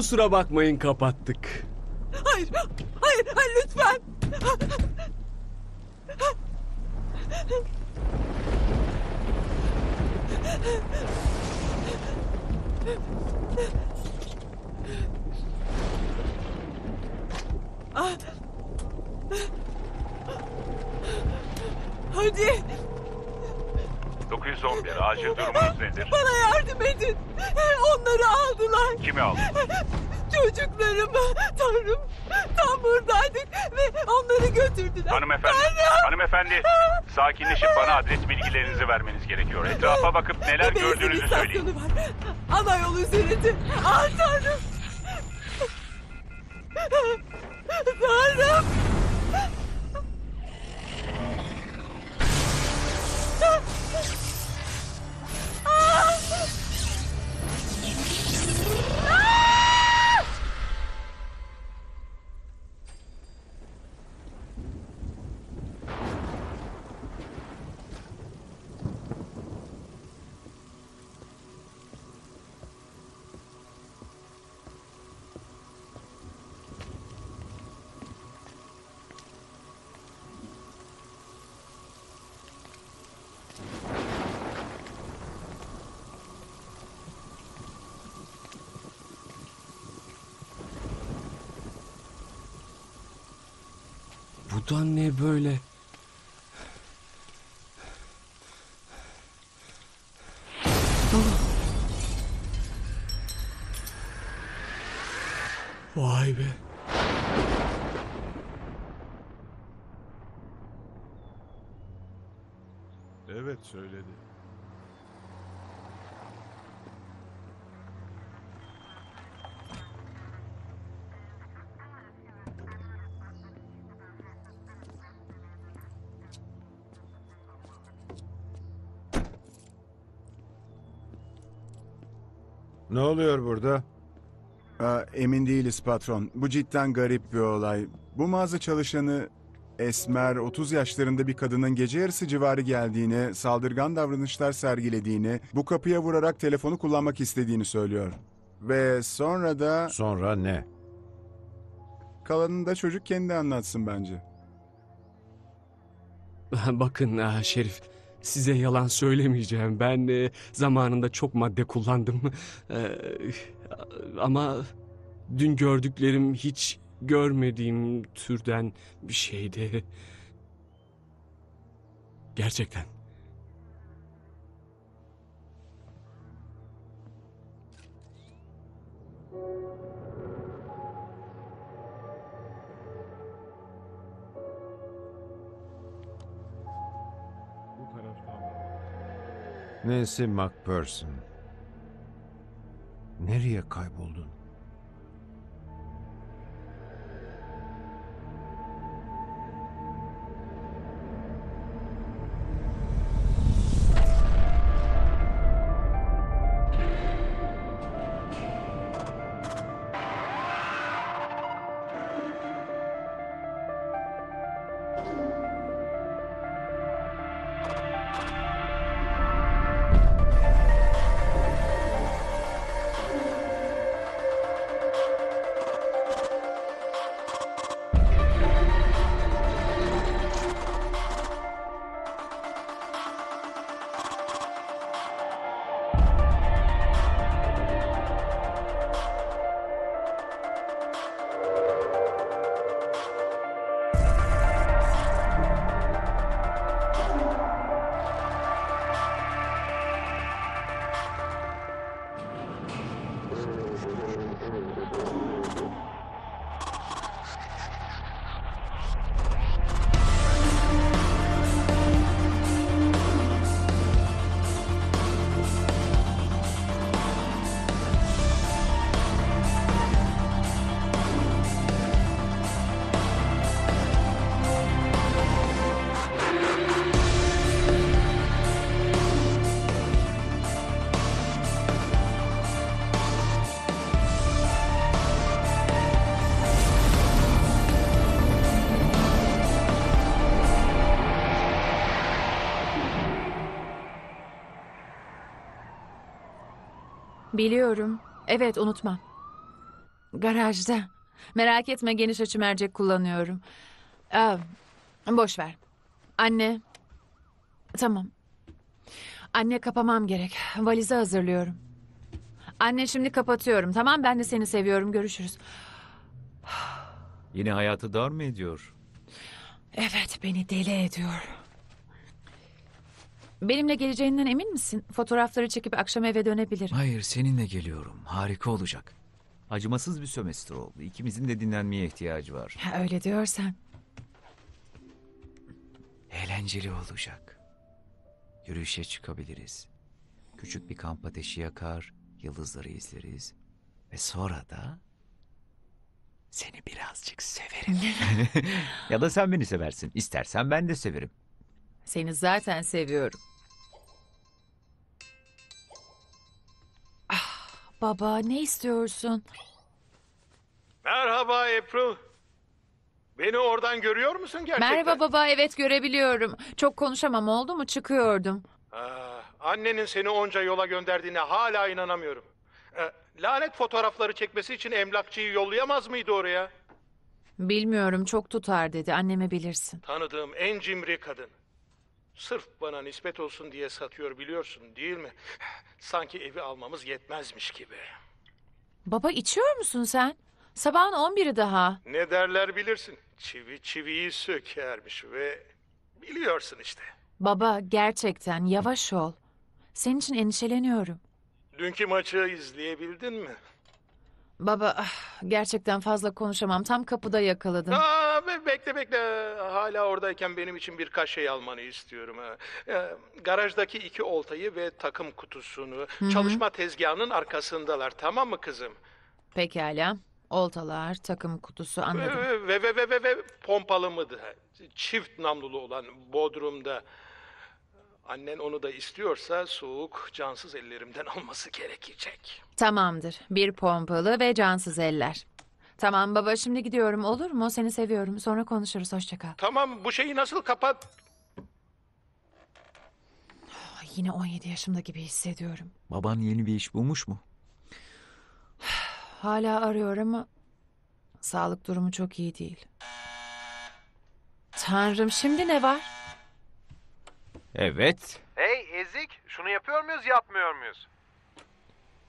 Kusura bakmayın kapattık. Hayır, hayır, hayır lütfen. Hadi 911 acil durumunuz nedir? bana yardım edin. Onları aldılar. Kimi aldı? Çocuklarımı Tanrım tam buradaydık ve onları götürdüler. Hanımefendi, Tanrım. hanımefendi sakinleşip bana adres bilgilerinizi vermeniz gerekiyor. Etrafa bakıp neler Benzin gördüğünüzü söyleyin. var. Ana yol üzerinde. Ah Tanrım. Tanrım. Bu da ne böyle? Ne oluyor burada? Aa, emin değiliz patron. Bu cidden garip bir olay. Bu mağaza çalışanı Esmer 30 yaşlarında bir kadının gece yarısı civarı geldiğini, saldırgan davranışlar sergilediğini, bu kapıya vurarak telefonu kullanmak istediğini söylüyor. Ve sonra da Sonra ne? kalanını da çocuk kendi anlatsın bence. Bakın ah, Şerif, size yalan söylemeyeceğim. Ben e, zamanında çok madde kullandım. Ee, ama dün gördüklerim hiç görmediğim türden bir şeydi. Gerçekten. Nancy McPherson. Nereye kayboldun? Biliyorum. Evet unutmam. Garajda. Merak etme geniş açı mercek kullanıyorum. Aa, boş ver. Anne. Tamam. Anne kapamam gerek. Valizi hazırlıyorum. Anne şimdi kapatıyorum. Tamam ben de seni seviyorum. Görüşürüz. Yine hayatı dar mı ediyor? Evet beni deli ediyor. Benimle geleceğinden emin misin? Fotoğrafları çekip akşam eve dönebilirim. Hayır, seninle geliyorum. Harika olacak. Acımasız bir sömestr oldu. İkimizin de dinlenmeye ihtiyacı var. Ha, öyle diyorsan. Eğlenceli olacak. Yürüyüşe çıkabiliriz. Küçük bir kamp ateşi yakar, yıldızları izleriz. Ve sonra da seni birazcık severim. ya da sen beni seversin. İstersen ben de severim. Seni zaten seviyorum. Baba ne istiyorsun? Merhaba April. Beni oradan görüyor musun gerçekten? Merhaba baba evet görebiliyorum. Çok konuşamam oldu mu çıkıyordum. Ah, annenin seni onca yola gönderdiğine hala inanamıyorum. Ee, lanet fotoğrafları çekmesi için emlakçıyı yollayamaz mıydı oraya? Bilmiyorum çok tutar dedi anneme bilirsin. Tanıdığım en cimri kadın. Sırf bana nispet olsun diye satıyor biliyorsun değil mi? Sanki evi almamız yetmezmiş gibi. Baba içiyor musun sen? Sabahın 11'i daha. Ne derler bilirsin. Çivi çiviyi sökermiş ve biliyorsun işte. Baba gerçekten yavaş ol. Senin için endişeleniyorum. Dünkü maçı izleyebildin mi? Baba ah, gerçekten fazla konuşamam. Tam kapıda yakaladım. Aa, be- bekle bekle. Hala oradayken benim için birkaç şey almanı istiyorum. ha. Ee, garajdaki iki oltayı ve takım kutusunu çalışma tezgahının arkasındalar. Tamam mı kızım? Pekala. Oltalar, takım kutusu anladım. Ve, ve, ve, ve, ve, ve pompalı mıydı? Çift namlulu olan Bodrum'da. Annen onu da istiyorsa soğuk, cansız ellerimden alması gerekecek. Tamamdır. Bir pompalı ve cansız eller. Tamam baba şimdi gidiyorum olur mu? Seni seviyorum. Sonra konuşuruz. Hoşça kal. Tamam bu şeyi nasıl kapat? Ay, Yine 17 yaşımda gibi hissediyorum. Baban yeni bir iş bulmuş mu? Hala arıyor ama sağlık durumu çok iyi değil. Tanrım şimdi ne var? Evet. Hey Ezik, şunu yapıyor muyuz yapmıyor muyuz?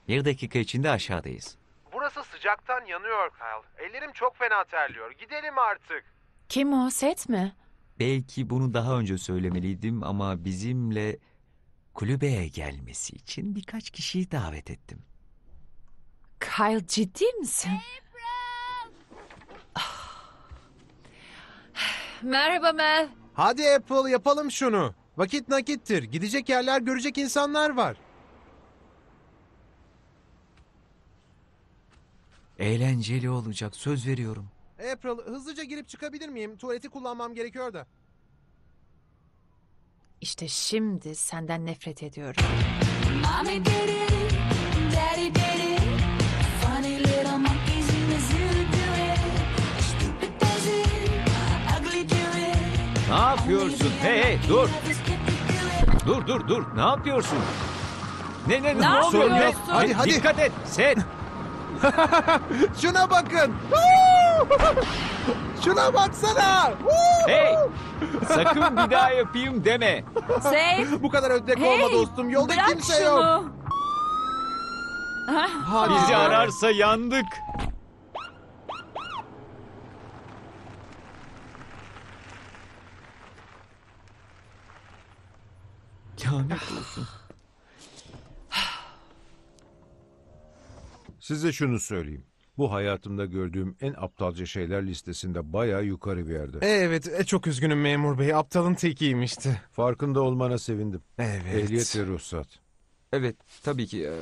Bir dakika içinde aşağıdayız. Burası sıcaktan yanıyor Kyle. Ellerim çok fena terliyor. Gidelim artık. Kim o? Set mi? Belki bunu daha önce söylemeliydim ama bizimle kulübeye gelmesi için birkaç kişiyi davet ettim. Kyle ciddi misin? Merhaba Mel. Hadi Apple yapalım şunu. Vakit nakittir. Gidecek yerler görecek insanlar var. Eğlenceli olacak söz veriyorum. April hızlıca girip çıkabilir miyim? Tuvaleti kullanmam gerekiyor da. İşte şimdi senden nefret ediyorum. Mommy did it, daddy did it. Yapıyorsun? Hey hey dur. Dur dur dur. Ne yapıyorsun? Ne ne ne, Ne oluyor? Ne? yapıyorsun? Hadi, hadi. Dikkat et. Sen. Şuna bakın. Şuna baksana. Hey. Sakın bir daha yapayım deme. Safe. Bu kadar ödek Hey, olma dostum. Yolda bırak kimse şunu. yok. Hadi. Bizi ararsa yandık. Lanet olsun. Size şunu söyleyeyim. Bu hayatımda gördüğüm en aptalca şeyler listesinde bayağı yukarı bir yerde. Evet e, çok üzgünüm memur bey. Aptalın tekiymişti. Farkında olmana sevindim. Evet. Ehliyet ve ruhsat. Evet tabii ki. eee,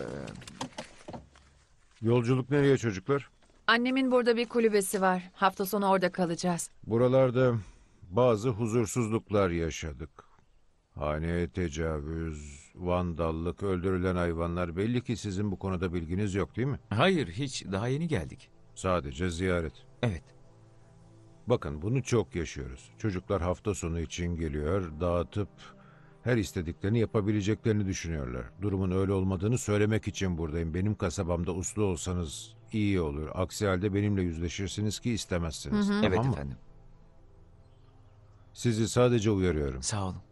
Yolculuk nereye çocuklar? Annemin burada bir kulübesi var. Hafta sonu orada kalacağız. Buralarda bazı huzursuzluklar yaşadık. Haneye tecavüz, vandallık, öldürülen hayvanlar. Belli ki sizin bu konuda bilginiz yok değil mi? Hayır hiç daha yeni geldik. Sadece ziyaret. Evet. Bakın bunu çok yaşıyoruz. Çocuklar hafta sonu için geliyor, dağıtıp Her istediklerini yapabileceklerini düşünüyorlar. Durumun öyle olmadığını söylemek için buradayım. Benim kasabamda uslu olsanız iyi olur. Aksi halde benimle yüzleşirsiniz ki istemezsiniz. Tamam evet mı? efendim. Sizi sadece uyarıyorum. Sağ olun.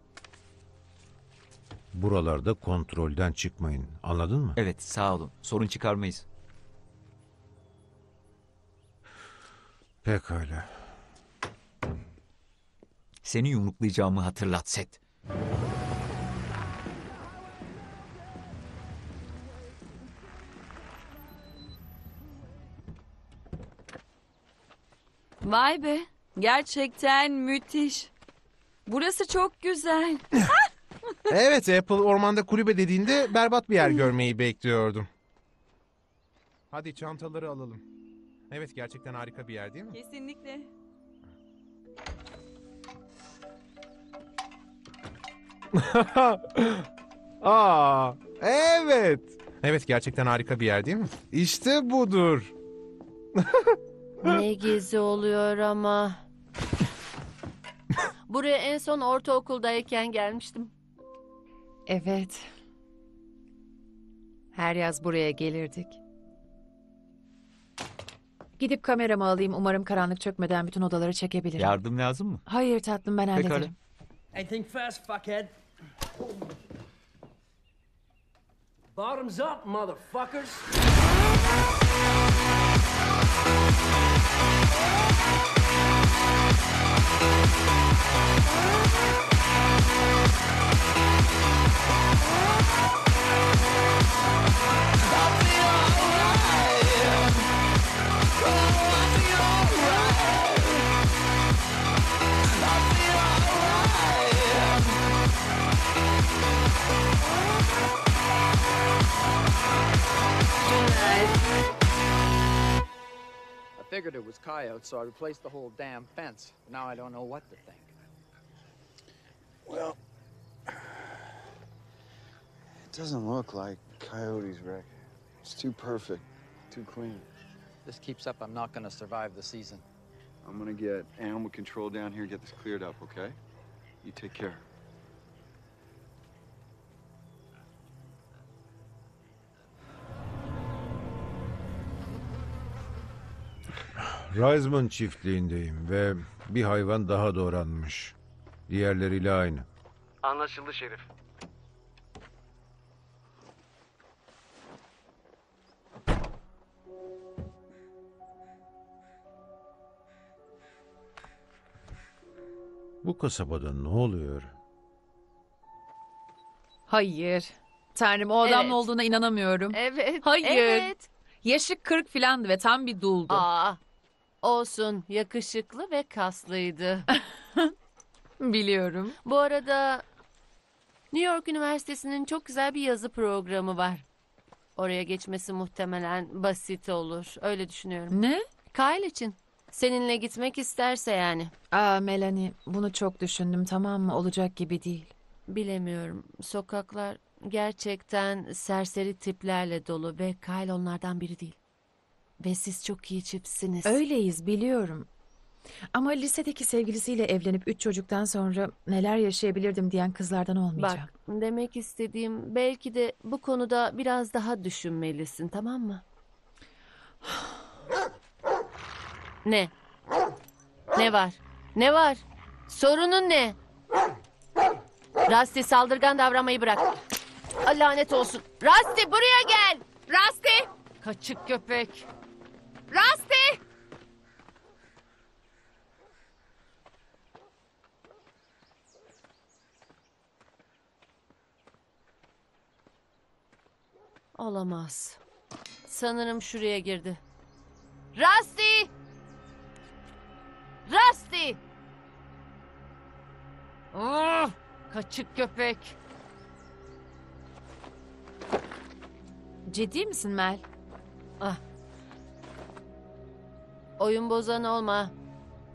Buralarda kontrolden çıkmayın. Anladın mı? Evet sağ olun. Sorun çıkarmayız. Pekala. Seni yumruklayacağımı hatırlat Set. Vay be. Gerçekten müthiş. Burası çok güzel. Evet Apple ormanda kulübe dediğinde berbat bir yer görmeyi bekliyordum. Hadi çantaları alalım. Evet gerçekten harika bir yer değil mi? Kesinlikle. Aa, evet. Evet gerçekten harika bir yer değil mi? İşte budur. Ne gezi oluyor ama. Buraya en son ortaokuldayken gelmiştim. Evet. Her yaz buraya gelirdik. Gidip kameramı alayım. Umarım karanlık çökmeden bütün odaları çekebilirim. Yardım lazım mı? Hayır tatlım ben Pekala. hallederim. Hey, think fast, fuckhead. Bottoms up, motherfuckers. I figured it was coyotes, so I replaced the whole damn fence. But Now I don't know what to think. Well, it doesn't look like Coyote's wreck. It's too perfect, too clean. This keeps up, I'm not gonna survive the season. I'm gonna get animal control down here, and get this cleared up, okay? You take care. Reisman çiftliğindeyim ve bir hayvan daha doğranmış. Diğerleriyle aynı. Anlaşıldı Şerif. Bu kasabada ne oluyor? Hayır. Tanrım o adamın Evet. olduğuna inanamıyorum. Evet. Hayır. Evet. Yaşı 40 filandı ve tam bir duldu. Aa, olsun. Yakışıklı ve kaslıydı. Biliyorum. Bu arada New York Üniversitesi'nin çok güzel bir yazı programı var. Oraya geçmesi muhtemelen basit olur. Öyle düşünüyorum. Ne? Kyle için. Seninle gitmek isterse yani. Aa Melanie bunu çok düşündüm tamam mı? Olacak gibi değil. Bilemiyorum. Sokaklar gerçekten serseri tiplerle dolu ve Kyle onlardan biri değil. Ve siz çok iyi çiftsiniz. Öyleyiz biliyorum. Ama lisedeki sevgilisiyle evlenip üç çocuktan sonra neler yaşayabilirdim diyen kızlardan olmayacağım. Bak demek istediğim belki de bu konuda biraz daha düşünmelisin tamam mı? Ne? Ne var? Ne var? Sorunun ne? Rusty saldırgan davranmayı bırak. Ah, Lanet olsun. Rusty buraya gel. Rusty. Kaçık köpek. Rusty. Olamaz. Sanırım şuraya girdi. Rusty! Rusty! Ah, kaçık köpek. Ciddi misin Mel? Ah. Oyun bozan olma.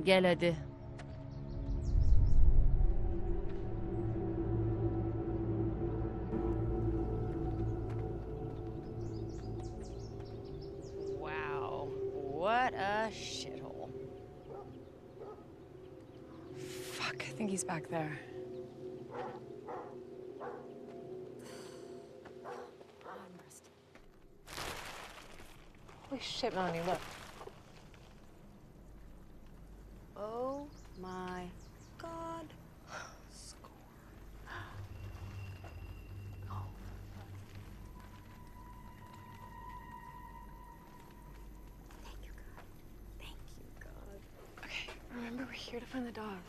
Gel hadi. there. Holy shit, Melanie, look. Oh my god. Thank you, God. Thank you, God. Okay, remember we're here to find the dog.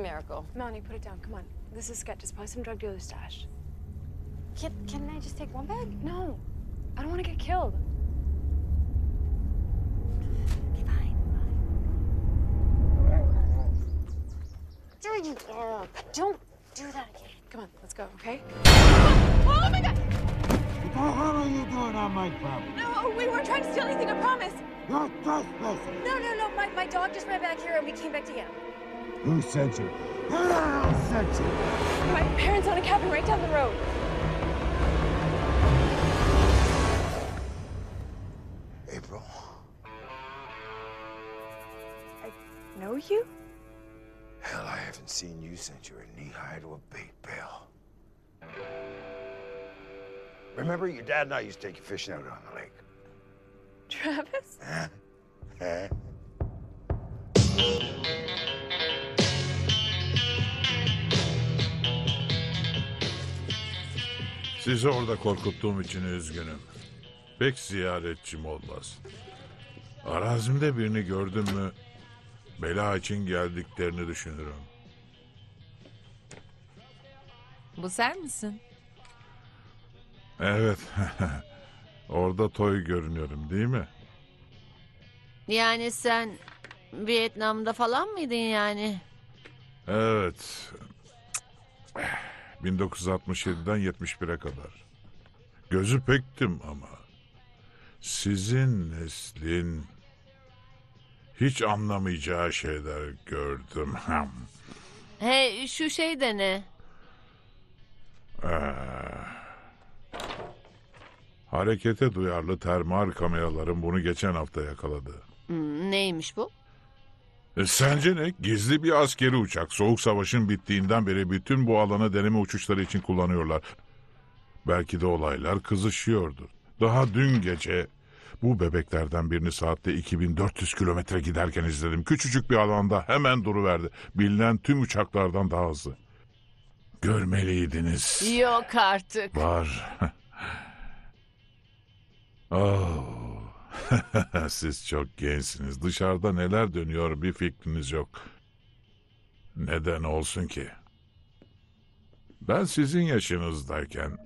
Miracle. Melanie, put it down. Come on. This is sketch. It's probably some drug dealer's stash. Can, can I just take one bag? No. I don't want to get killed. Dude, you uh, don't do that again. Come on, let's go, okay? Oh my god! What the hell are you doing on my property? No, we weren't trying to steal anything, I promise. You're trespassing. No, no, no. My, my dog just ran back here and we came back to get him. Who sent you? Who sent you? My parents own a cabin right down the road. April. I know you? Hell, I haven't seen you since you were knee-high to a bait pail. Remember, your dad and I used to take you fishing out on the lake. Travis? Huh? Sizi orada korkuttuğum için üzgünüm. Pek ziyaretçim olmaz. Arazimde birini gördüm mü bela için geldiklerini düşünürüm. Bu sen misin? Evet. Orada toy görünüyorum değil mi? Yani sen Vietnam'da falan mıydın yani? Evet. 1967'den 71'e kadar. Gözü pektim ama. Sizin neslin hiç anlamayacağı şeyler gördüm. Hey şu şey de ne? Ee, harekete duyarlı termal kameraların bunu geçen hafta yakaladı. Hmm, neymiş bu? E, Sence ne? Gizli bir askeri uçak. Soğuk savaşın bittiğinden beri bütün bu alanı deneme uçuşları için kullanıyorlar. Belki de olaylar kızışıyordur. Daha dün gece bu bebeklerden birini saatte 2400 kilometre giderken izledim. Küçücük bir alanda hemen duruverdi. Bilinen tüm uçaklardan daha hızlı. Görmeliydiniz. Yok artık. Var. oh. Siz çok gençsiniz. Dışarıda neler dönüyor bir fikriniz yok. Neden olsun ki? Ben sizin yaşınızdayken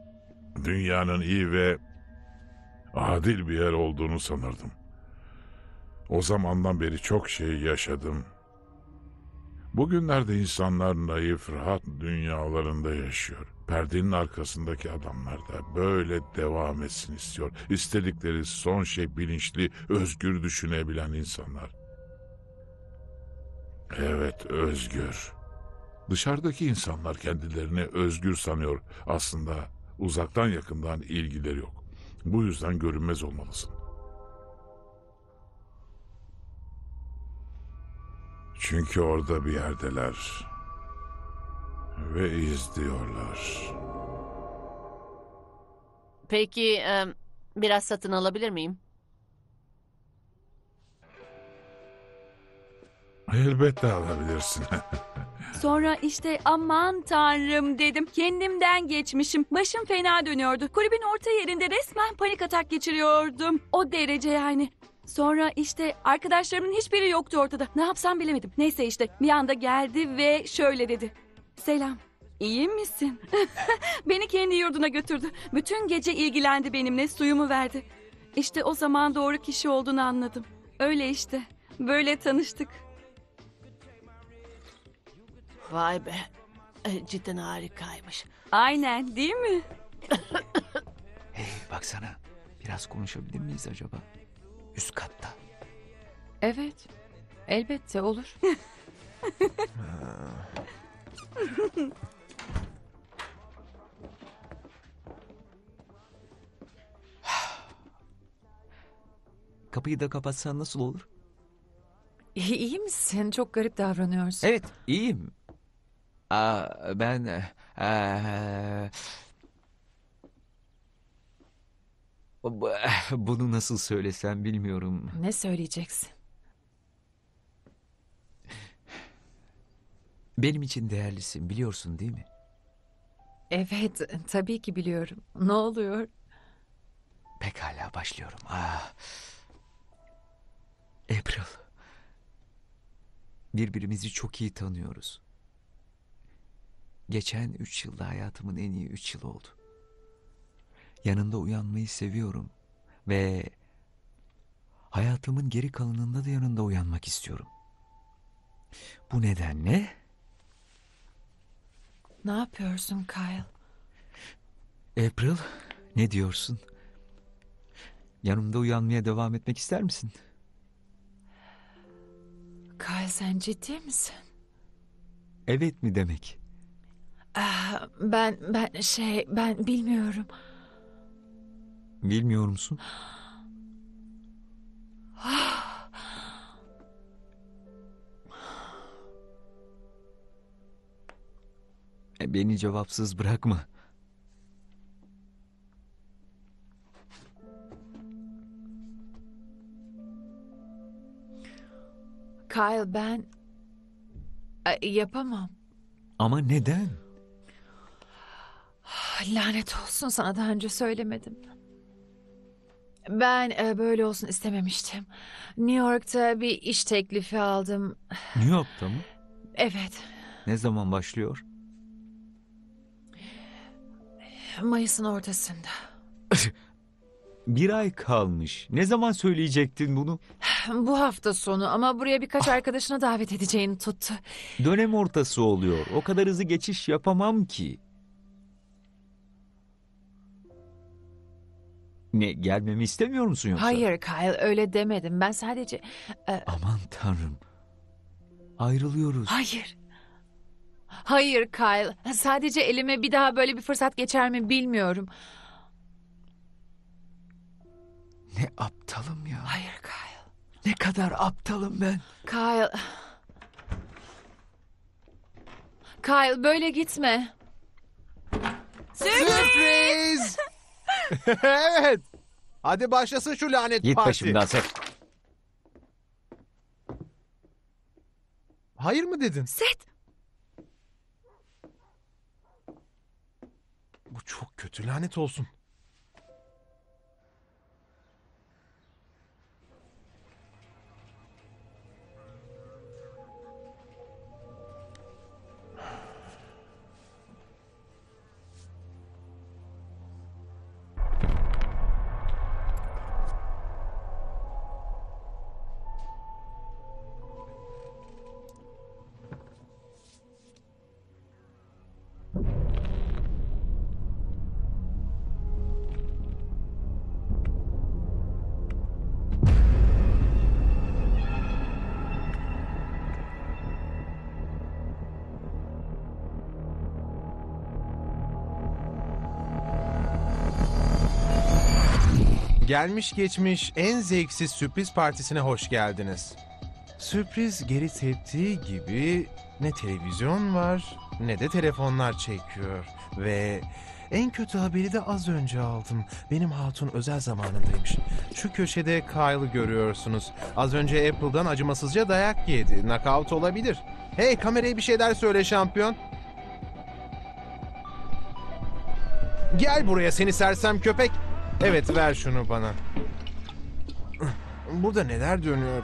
dünyanın iyi ve adil bir yer olduğunu sanırdım. O zamandan beri çok şey yaşadım. Bugünlerde insanlar naif, rahat dünyalarında yaşıyor. Perdenin arkasındaki adamlar da böyle devam etsin istiyor. İstedikleri son şey bilinçli, özgür düşünebilen insanlar. Evet, özgür. Dışarıdaki insanlar kendilerini özgür sanıyor. Aslında uzaktan yakından ilgileri yok. Bu yüzden görünmez olmalısın. Çünkü orada bir yerdeler. Ve izliyorlar. Peki biraz satın alabilir miyim? Elbette alabilirsin. Sonra işte aman tanrım dedim. Kendimden geçmişim. Başım fena dönüyordu. Kulübün orta yerinde resmen panik atak geçiriyordum. O derece yani. Sonra işte arkadaşlarımın hiçbiri yoktu ortada. Ne yapsam bilemedim. Neyse işte bir anda geldi ve şöyle dedi. Selam. İyi misin? Beni kendi yurduna götürdü. Bütün gece ilgilendi benimle, suyumu verdi. İşte o zaman doğru kişi olduğunu anladım. Öyle işte. Böyle tanıştık. Vay be. E, Cidden harikaymış. Aynen değil mi? Hey baksana. Biraz konuşabilir miyiz acaba? Üst katta. Evet. Elbette olur. kapıyı da kapatsan nasıl olur? İyi, iyi misin? Çok garip davranıyorsun. Evet, iyiyim. Aa, ben... eee, bu- bunu nasıl söylesem bilmiyorum. Ne söyleyeceksin? Benim için değerlisin, biliyorsun değil mi? Evet, tabii ki biliyorum. Ne oluyor? Pekala başlıyorum. Ah. April. Birbirimizi çok iyi tanıyoruz. Geçen üç yılda hayatımın en iyi üç yılı oldu. Yanında uyanmayı seviyorum. Ve hayatımın geri kalanında da yanında uyanmak istiyorum. Bu nedenle Ne yapıyorsun Kyle? April ne diyorsun? Yanımda uyanmaya devam etmek ister misin? Kyle sen ciddi misin? Evet mi demek? Ah, ben ben şey ben bilmiyorum. Bilmiyor musun? E, Beni cevapsız bırakma. Kyle ben Ay, yapamam. Ama neden? Lanet olsun sana daha önce söylemedim. Ben e, böyle olsun istememiştim. New York'ta bir iş teklifi aldım. New York'ta mı? Evet, Ne zaman başlıyor? Mayıs'ın ortasında. Bir ay kalmış. Ne zaman söyleyecektin bunu? Bu hafta sonu ama buraya birkaç arkadaşına davet edeceğini tuttu. Dönem ortası oluyor. O kadar hızlı geçiş yapamam ki. Ne gelmemi istemiyor musun yoksa? Hayır Kyle öyle demedim. Ben sadece... e, Aman tanrım. Ayrılıyoruz. hayır. Hayır Kyle. Sadece elime bir daha böyle bir fırsat geçer mi bilmiyorum. Ne aptalım ya. Hayır Kyle. Ne kadar aptalım ben. Kyle. Kyle böyle gitme. Sürpriz! evet. Hadi başlasın şu lanet Git parti. başımdan sen. Hayır mı dedin? Set. Bu çok kötü lanet olsun. Gelmiş geçmiş en zevksiz sürpriz partisine hoş geldiniz. Sürpriz geri teptiği gibi ne televizyon var ne de telefonlar çekiyor. Ve en kötü haberi de az önce aldım. Benim hatun özel zamanındaymış. Şu köşede Kyle'ı görüyorsunuz. Az önce Apple'dan acımasızca dayak yedi. Knockout olabilir. Hey kameraya bir şeyler söyle şampiyon. Gel buraya seni sersem köpek. Evet ver şunu bana. Burada neler dönüyor?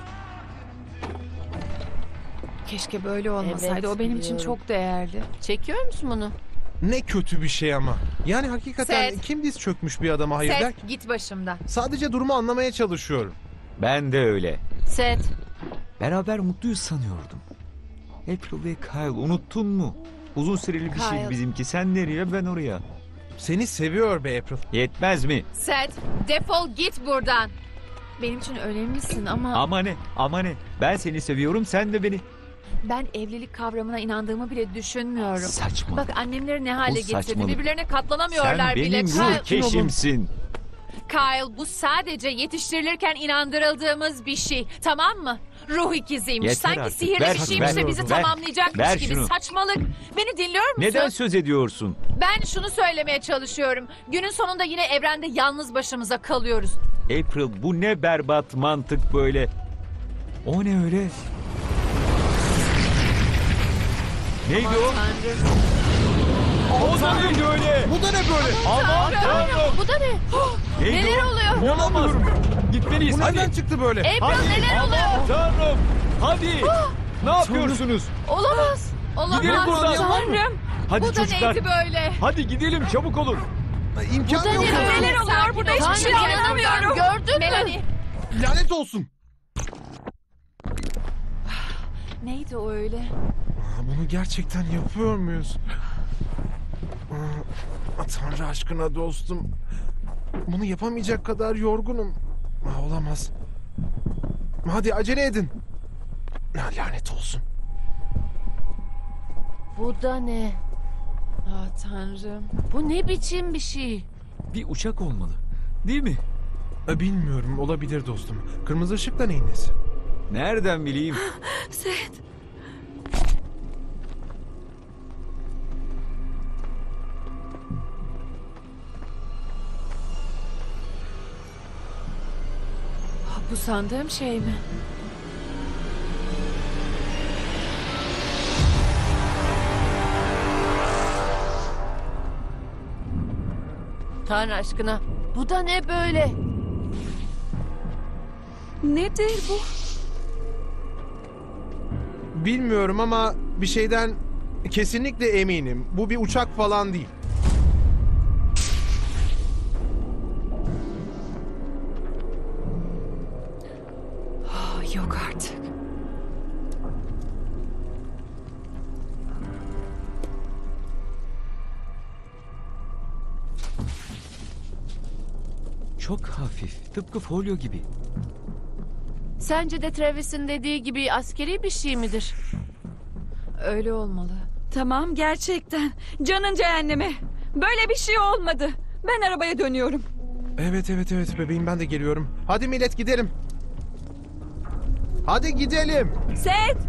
Keşke böyle olmasaydı. Evet, o benim için biliyorum. çok değerli. Çekiyor musun bunu? Ne kötü bir şey ama. Yani hakikaten Seth. kim diz çökmüş bir adama hayır der ki? Seth git başımdan. Sadece durumu anlamaya çalışıyorum. Ben de öyle. Set. Beraber mutluyuz sanıyordum. April ve Kyle unuttun mu? Uzun süreli bir Kyle. şey bizimki. Sen nereye ben oraya. Seni seviyor be April. Yetmez mi? Seth defol git buradan. Benim için önemlisin ama Ama ne? Ama ne? Ben seni seviyorum sen de beni. ben evlilik kavramına inandığımı bile düşünmüyorum. Saçma. Bak annemleri ne hale getirdi. saçmalık. Birbirlerine katlanamıyorlar Sen bile. benim Kyle, ruh keşimsin. Kyle bu sadece yetiştirilirken inandırıldığımız bir şey. Tamam mı? Ruh ikiziymiş. Yeter Sanki artık. sihirli Ver bir şunu, şeymiş de ver. bizi Ver. tamamlayacakmış Ver gibi. şunu. Saçmalık. Beni dinliyor musun? Neden söz ediyorsun? Ben şunu söylemeye çalışıyorum. Günün sonunda yine evrende yalnız başımıza kalıyoruz. April bu ne berbat mantık böyle. O ne öyle? Neydi o? Tanrım. O da neydi öyle? Bu da ne böyle? Aman tanrım. Bu da ne? Neydi Neler o? oluyor? Olamaz. Gitmeliyiz Bu hadi. nereden çıktı böyle? Hadi. neler oluyor? Tanrım. Hadi. ne yapıyorsunuz? Olamaz. Olamaz. Gidelim buradan. Tanrım. Hadi Bu da çocuklar. neydi böyle? Hadi gidelim çabuk olun. İmkan Bu da yok. ne? Neler oluyor burada? Hiçbir şey Tanrım, anlamıyorum. Gördün mü? Melanie. Lanet olsun. Neydi o öyle? Aa, Bunu gerçekten yapıyor muyuz? Aa, Tanrı aşkına dostum. Bunu yapamayacak kadar yorgunum. Aa, olamaz. Hadi acele edin. Ha, Lanet olsun. Bu da ne? Ah tanrım. Bu ne biçim bir şey? Bir uçak olmalı. Değil mi? E, Bilmiyorum olabilir dostum. Kırmızı ışık da neyin nesi? Nereden bileyim? Seth. Bu sandığım şey mi? Tanrı aşkına. Bu da ne böyle? Nedir bu? Bilmiyorum ama bir şeyden kesinlikle eminim. Bu bir uçak falan değil. Yok artık. Çok hafif. Tıpkı folyo gibi. Sence de Travis'in dediği gibi askeri bir şey midir? Öyle olmalı. Tamam gerçekten. Canın cehenneme. Böyle bir şey olmadı. Ben arabaya dönüyorum. Evet evet evet bebeğim ben de geliyorum. Hadi millet gidelim. Hadi gidelim. Seth.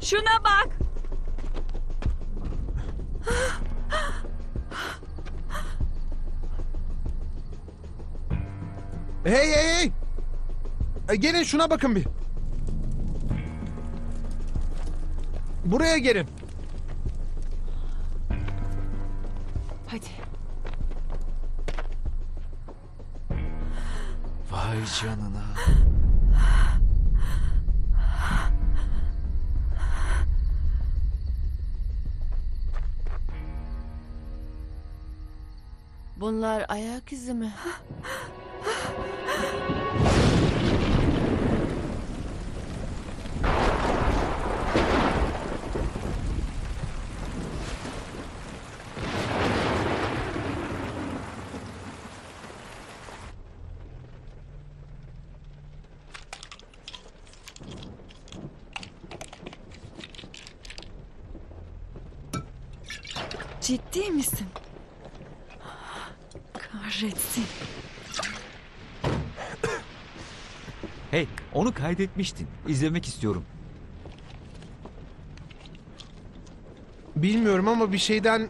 Şuna bak. Hey hey hey. E, gelin şuna bakın bir. Buraya gelin. Hadi. Vay canına. Bunlar ayak izi mi? Ciddi misin? Kahretsin. Hey, onu kaydetmiştin. İzlemek istiyorum. Bilmiyorum ama bir şeyden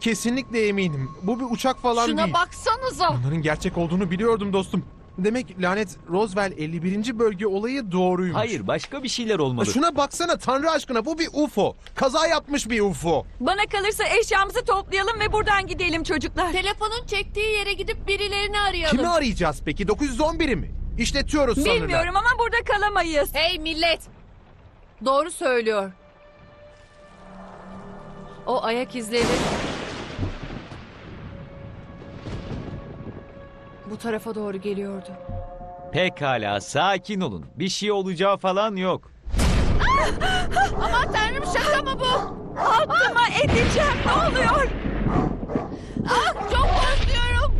kesinlikle eminim. Bu bir uçak falan Şuna değil. baksanıza. Bunların gerçek olduğunu biliyordum dostum. Demek lanet Roswell 51. bölge olayı doğruymuş. Hayır, başka bir şeyler olmalı. Şuna baksana Tanrı aşkına bu bir UFO. Kaza yapmış bir UFO. Bana kalırsa eşyamızı toplayalım ve buradan gidelim çocuklar. Telefonun çektiği yere gidip birilerini arayalım. Kimi arayacağız peki? 911'i mi? İşletiyoruz sanırlar. Bilmiyorum ama burada kalamayız. Hey millet. Doğru söylüyor. O ayak izleri... Bu tarafa doğru geliyordu. Pekala, sakin olun. Bir şey olacağı falan yok. Aman tanrım şaka mı bu? Altıma edeceğim ne oluyor? Ah çok korkuyorum.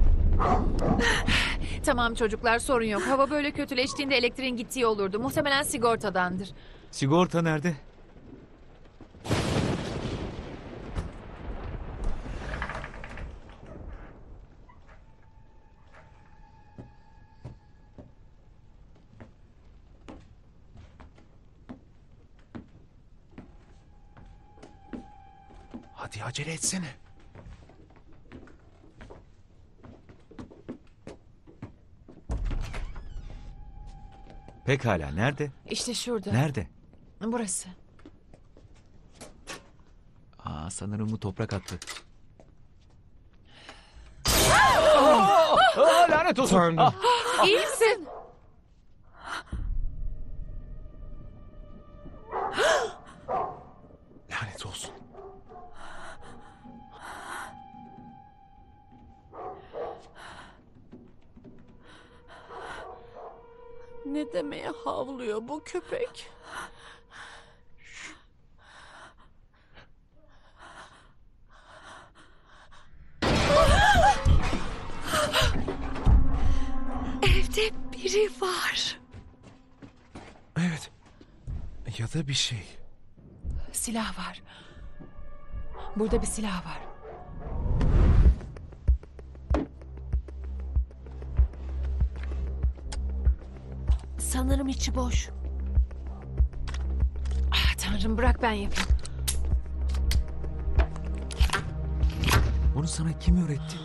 Tamam çocuklar sorun yok. Hava böyle kötüleştiğinde elektriğin gittiği olurdu. Muhtemelen sigortadandır. Sigorta nerede? Hadi acele etsene. Pekala nerede? İşte şurada. Nerede? Burası. Aa sanırım bu toprak attı. Aa, lanet olsun. Tanrım. İyi misin? Bu köpek? Evde biri var. Evet. Ya da bir şey. Silah var. Burada bir silah var. Sanırım içi boş. Tanrım bırak ben yapayım. Bunu sana kim öğretti?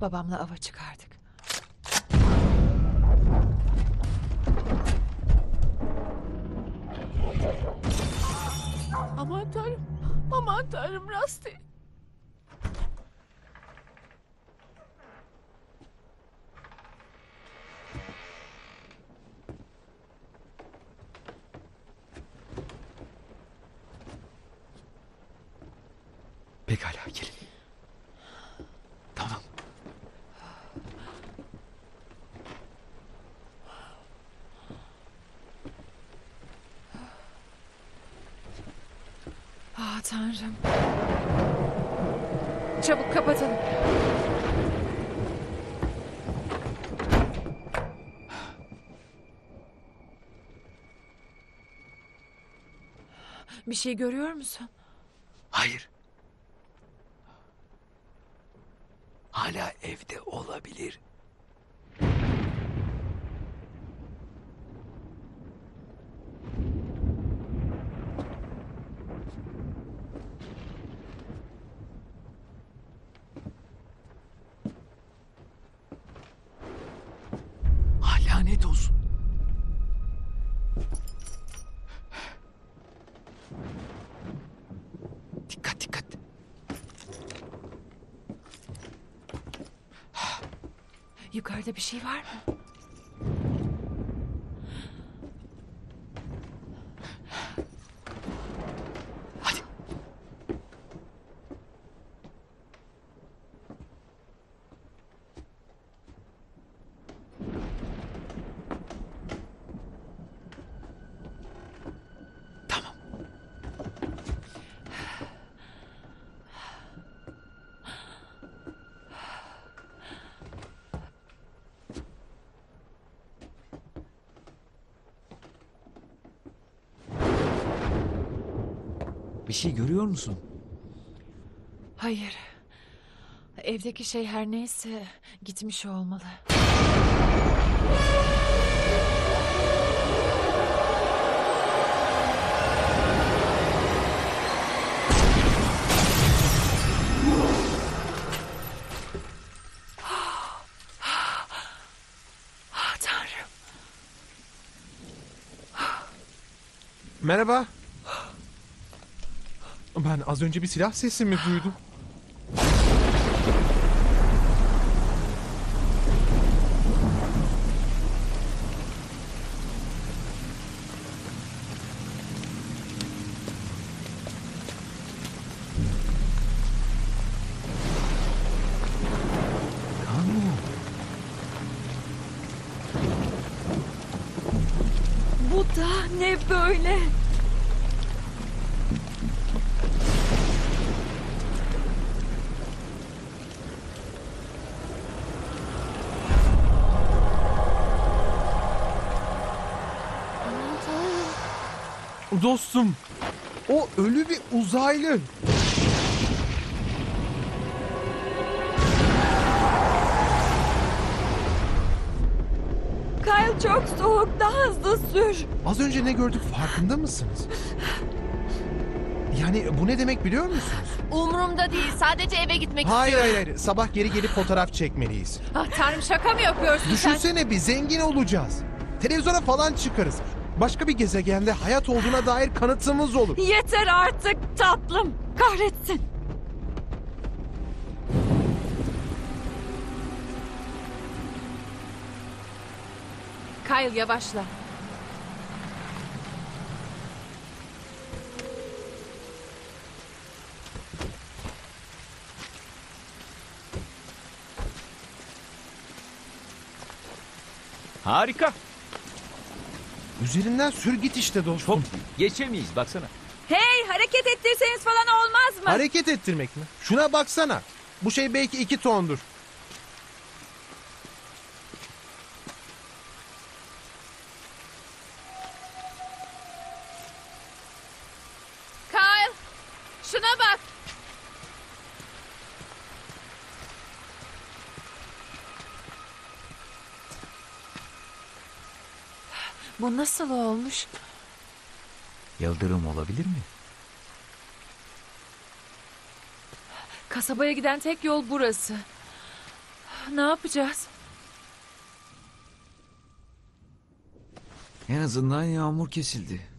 Babamla ava çıkardık. Aman tanrım. Aman tanrım Rusty. Pekala gelin. Tamam. Ah tanrım. Çabuk kapatalım. Bir şey görüyor musun? Hayır. Hala evde olabilir. Ah, lanet olsun. Dikkat dikkat. Yukarıda bir şey var mı? Şey görüyor musun? Hayır. Evdeki şey her neyse gitmiş olmalı. Ah tanrım. Merhaba. Ben az önce bir silah sesi mi duydum? Dostum, o ölü bir uzaylı. Kyle çok soğuk. Daha hızlı sür. Az önce ne gördük farkında mısınız? Yani bu ne demek biliyor musunuz? Umurumda değil. Sadece eve gitmek Hayır istiyorum. hayır hayır. Sabah geri gelip fotoğraf çekmeliyiz. Ah tanrım şaka mı yapıyorsun sen? Düşünsene bir zengin olacağız. Televizyona falan çıkarız. Başka bir gezegende hayat olduğuna dair kanıtımız olur. Yeter artık tatlım. Kahretsin. Kyle yavaşla. Harika. Üzerinden sür git işte dostum. Geçemeyiz baksana. Hey hareket ettirseniz falan olmaz mı? Hareket ettirmek mi? Şuna baksana. Bu şey belki iki tondur. Kyle şuna bak. Bu nasıl olmuş? Yıldırım olabilir mi? Kasabaya giden tek yol burası. Ne yapacağız? En azından yağmur kesildi.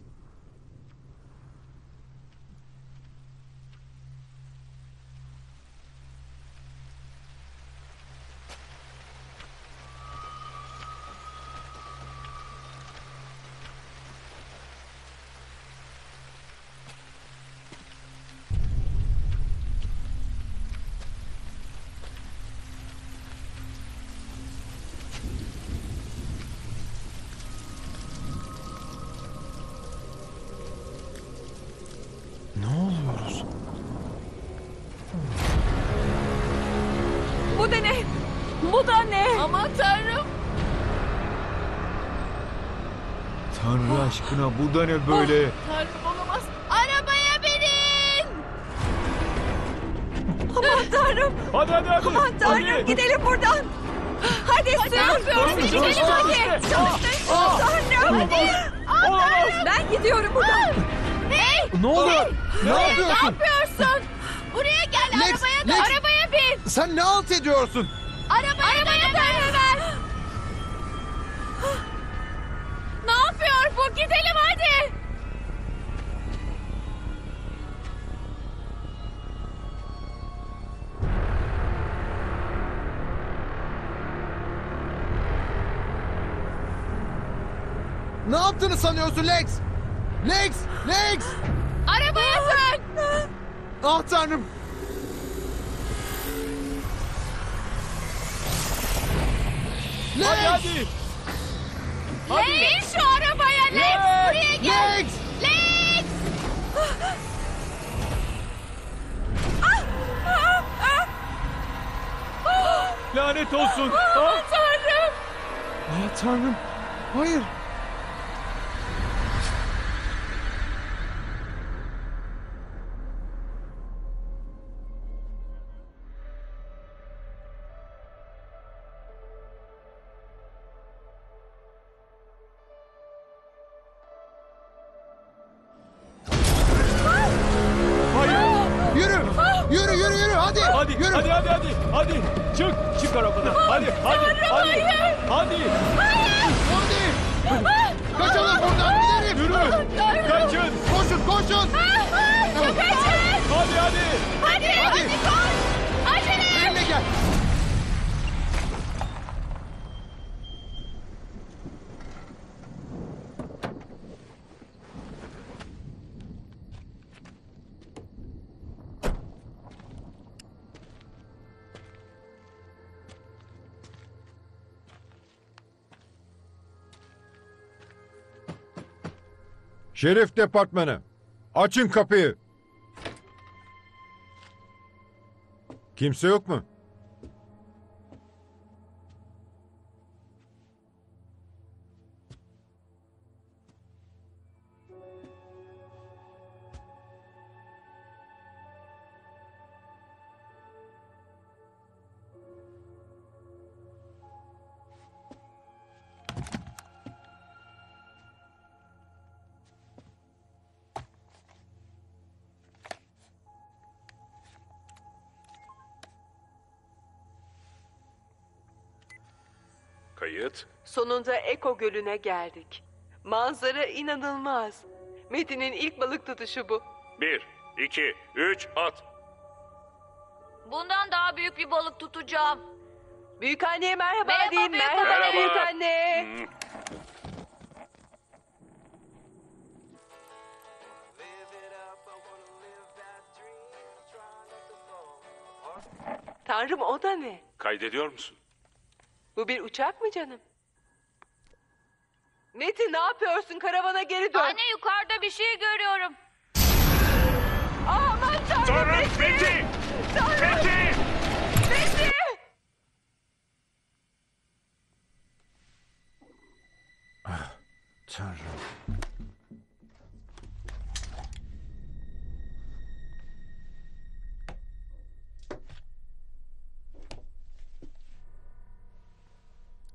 Bu da ne böyle? Tanrım olamaz. Arabaya binin. Aman tanrım. Hadi hadi hadi. Aman tanrım Hadi. gidelim buradan. Hadi sür. Ne? Hadi, Gidelim hadi, hadi. Çalıştır. Aa! Tanrım. Olamaz. Ben gidiyorum buradan. Hey! Ne oluyor? Ne Ne yapıyorsun? yapıyorsun? Buraya gel. Lex, arabaya da Lex. arabaya bin. Sen ne alt ediyorsun? Sanıyorsun Lex? Lex! Lex! Arabaya dön. Ah tanrım! Lex! Hadi hadi. Bin şu arabaya Lex. Buraya gel. Lex! Lex. Lanet olsun. Aman Ah! tanrım. Ah tanrım! Hayır! Şerif departmanı. Açın kapıyı. Kimse yok mu? Eko Gölü'ne geldik. Manzara inanılmaz. Metin'in ilk balık tutuşu bu. Bir, iki, üç, at. Bundan daha büyük bir balık tutacağım. Büyük anneye merhaba, Merhaba deyin. büyük Merhaba, Merhaba. anne. Hmm. Tanrım o da ne? Kaydediyor musun? Bu bir uçak mı canım? Metin ne yapıyorsun? Karavana geri dön. Anne yukarıda bir şey görüyorum. Aman tanrım, Tanrım, Metin! Metin! Tanrım! Metin! Metin! Tanrım.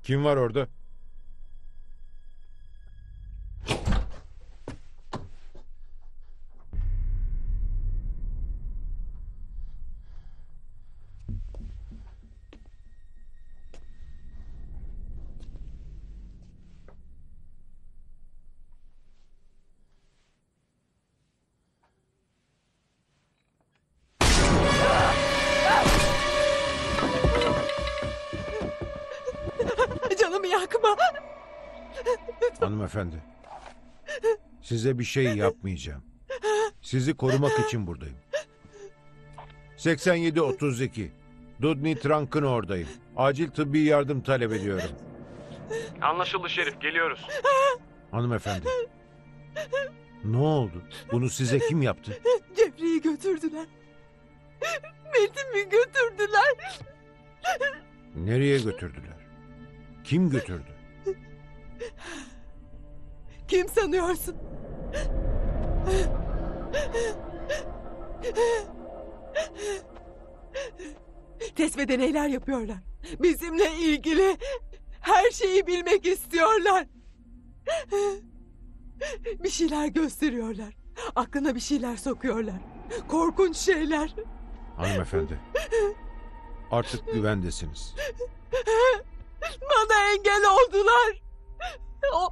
Kim var orada? Size bir şey yapmayacağım. Sizi korumak için buradayım. 8732. Dudney Trunk'ın oradayım. Acil tıbbi yardım talep ediyorum. Anlaşıldı Şerif geliyoruz. Hanımefendi. Ne oldu? Bunu size kim yaptı? Cemre'yi götürdüler. Metin'i götürdüler. Nereye götürdüler? Kim götürdü? Kim sanıyorsun? Test ve deneyler yapıyorlar. Bizimle ilgili her şeyi bilmek istiyorlar. Bir şeyler gösteriyorlar. Aklına bir şeyler sokuyorlar. Korkunç şeyler. Hanımefendi. Artık güvendesiniz. Bana engel oldular. O-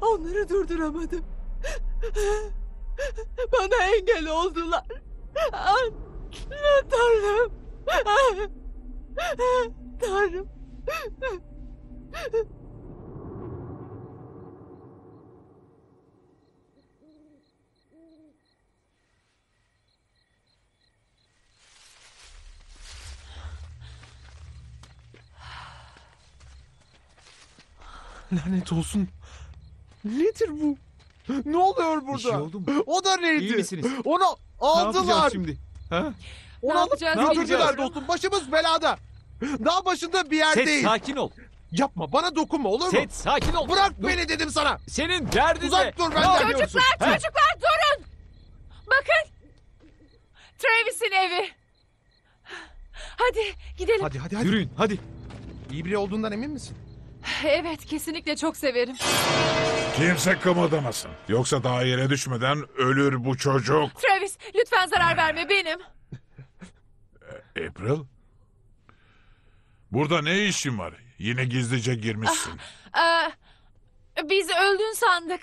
Onları durduramadım. Bana engel oldular. Tanrım. Tanrım. Lanet olsun. Nedir bu? Ne oluyor burada? şey oldu mu? O da neydi? İyi misiniz? Onu Ne aldılar. yapacağız şimdi? Ha? Onu Ne alıp götürdüler bilmiyorum. dostum. Başımız belada. Dağ başında bir yerdeyiz. Set sakin ol. Yapma bana dokunma olur mu? Set sakin ol. Bırak Dur. beni dedim sana. Senin derdin Uzak ne? dur Ne benden. Çocuklar, Ha? çocuklar durun. Bakın. Travis'in evi. Hadi gidelim. Hadi hadi hadi. Yürüyün hadi. İyi biri olduğundan emin misin? Evet, kesinlikle çok severim. Kimse kımıldamasın. Yoksa daha yere düşmeden ölür bu çocuk. Travis, lütfen zarar verme benim. April? Burada ne işin var? Yine gizlice girmişsin. Ee, biz öldün sandık.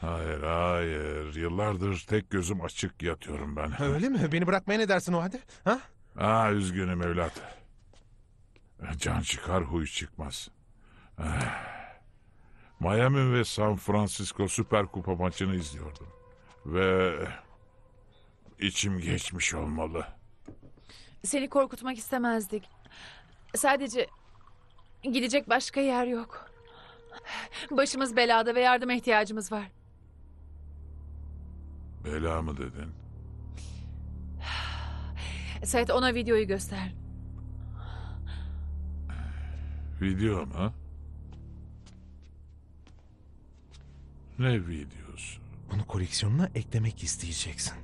Hayır hayır. Yıllardır tek gözüm açık yatıyorum ben. Öyle mi? Beni bırakmaya ne dersin o halde? Ha? Aa üzgünüm evlat. Can çıkar huy çıkmaz. Ah. Miami ve San Francisco Süper Kupa maçını izliyordum. Ve içim geçmiş olmalı. Seni korkutmak istemezdik. Sadece gidecek başka yer yok. Başımız belada ve yardıma ihtiyacımız var. Bela mı dedin? Sait ona videoyu göster. Video mu? Ne videosu? Bunu koleksiyonuna eklemek isteyeceksin.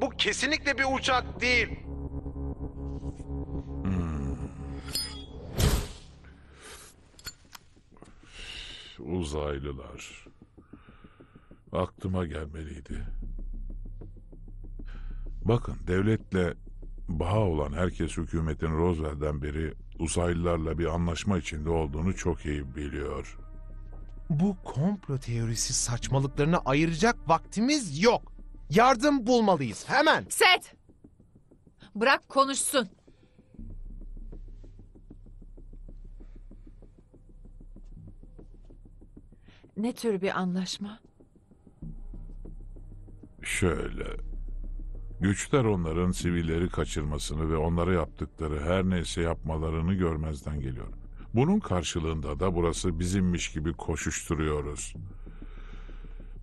Bu kesinlikle bir uçak değil. Uzaylılar. Aklıma gelmeliydi. Bakın devletle bağı olan herkes hükümetin Roosevelt'den beri uzaylılarla bir anlaşma içinde olduğunu çok iyi biliyor. Bu komplo teorisi saçmalıklarına ayıracak vaktimiz yok. Yardım bulmalıyız hemen. Seth! Bırak konuşsun. Ne tür bir anlaşma? Şöyle. Güçler onların sivilleri kaçırmasını ve onlara yaptıkları her neyse yapmalarını görmezden geliyor. Bunun karşılığında da burası bizimmiş gibi koşuşturuyoruz.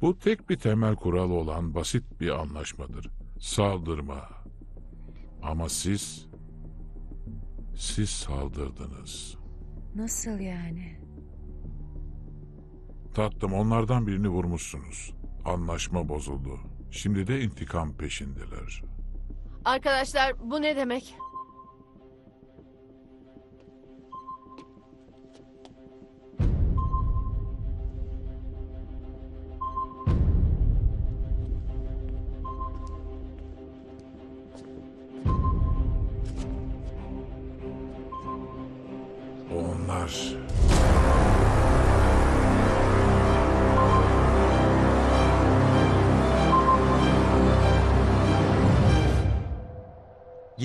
Bu tek bir temel kural olan basit bir anlaşmadır. Saldırma. Ama siz... Siz saldırdınız. Nasıl yani? Tatlım onlardan birini vurmuşsunuz. Anlaşma bozuldu. Şimdi de intikam peşindeler. Arkadaşlar bu ne demek?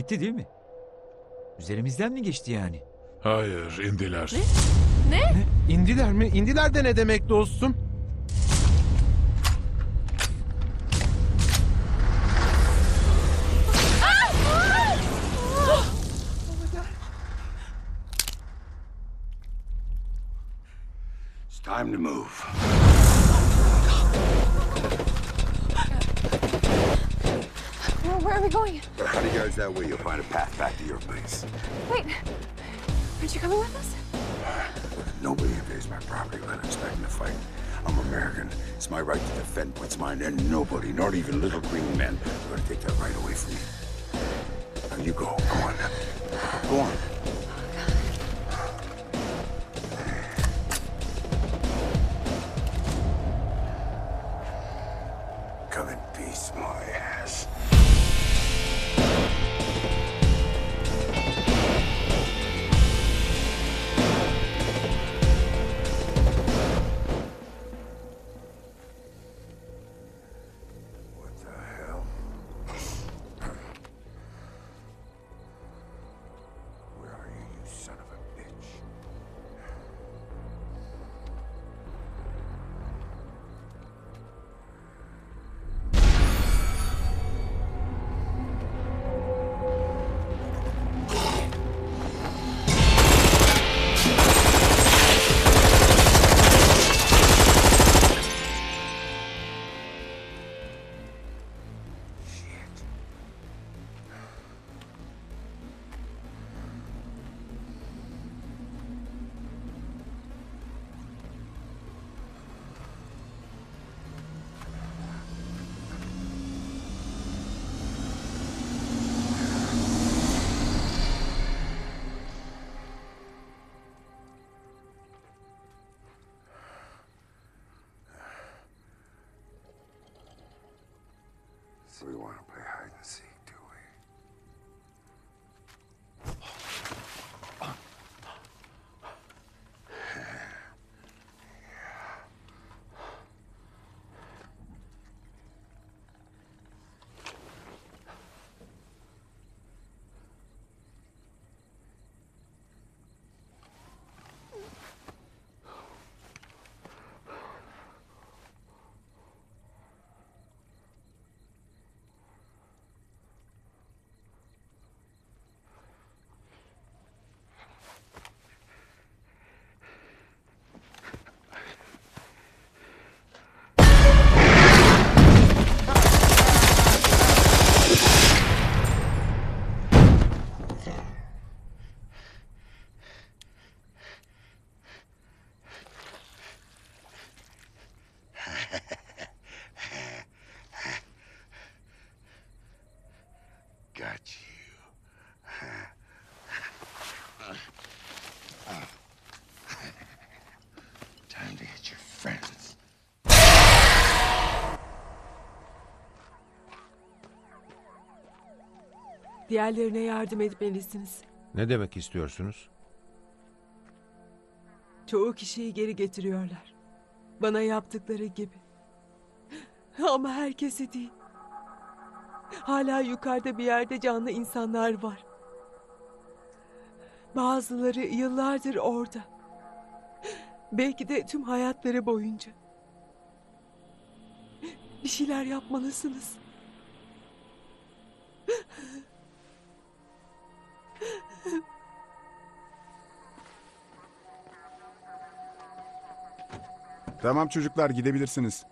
Gitti değil mi? Üzerimizden mi geçti yani? Hayır, indiler. Ne? İndiler mi? İndiler de ne demek dostum? It's time to move. We going? About 100 yards that way, you'll find a path back to your place. Wait, aren't you coming with us? Nobody invades my property without expecting to fight. I'm American. It's my right to defend what's mine, and nobody, not even little green men, are to take that right away from me. Now you go. Go on. Go on. Diğerlerine yardım etmelisiniz. Ne demek istiyorsunuz? Çoğu kişiyi geri getiriyorlar. Bana yaptıkları gibi. Ama herkesi değil. Hala yukarıda bir yerde canlı insanlar var. Bazıları yıllardır orada. Belki de tüm hayatları boyunca. Bir şeyler yapmalısınız. Tamam çocuklar gidebilirsiniz.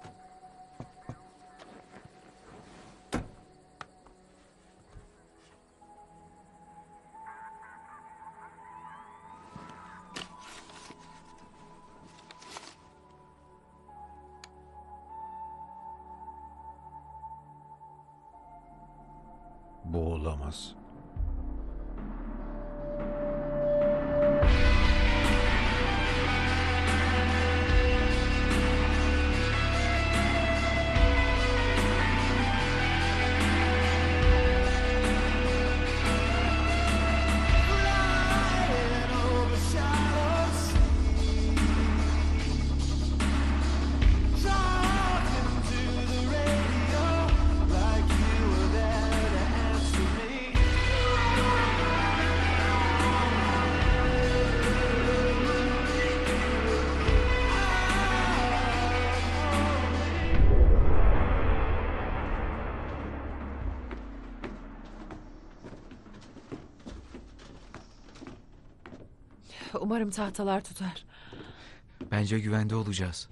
Umarım tahtalar tutar. Bence güvende olacağız.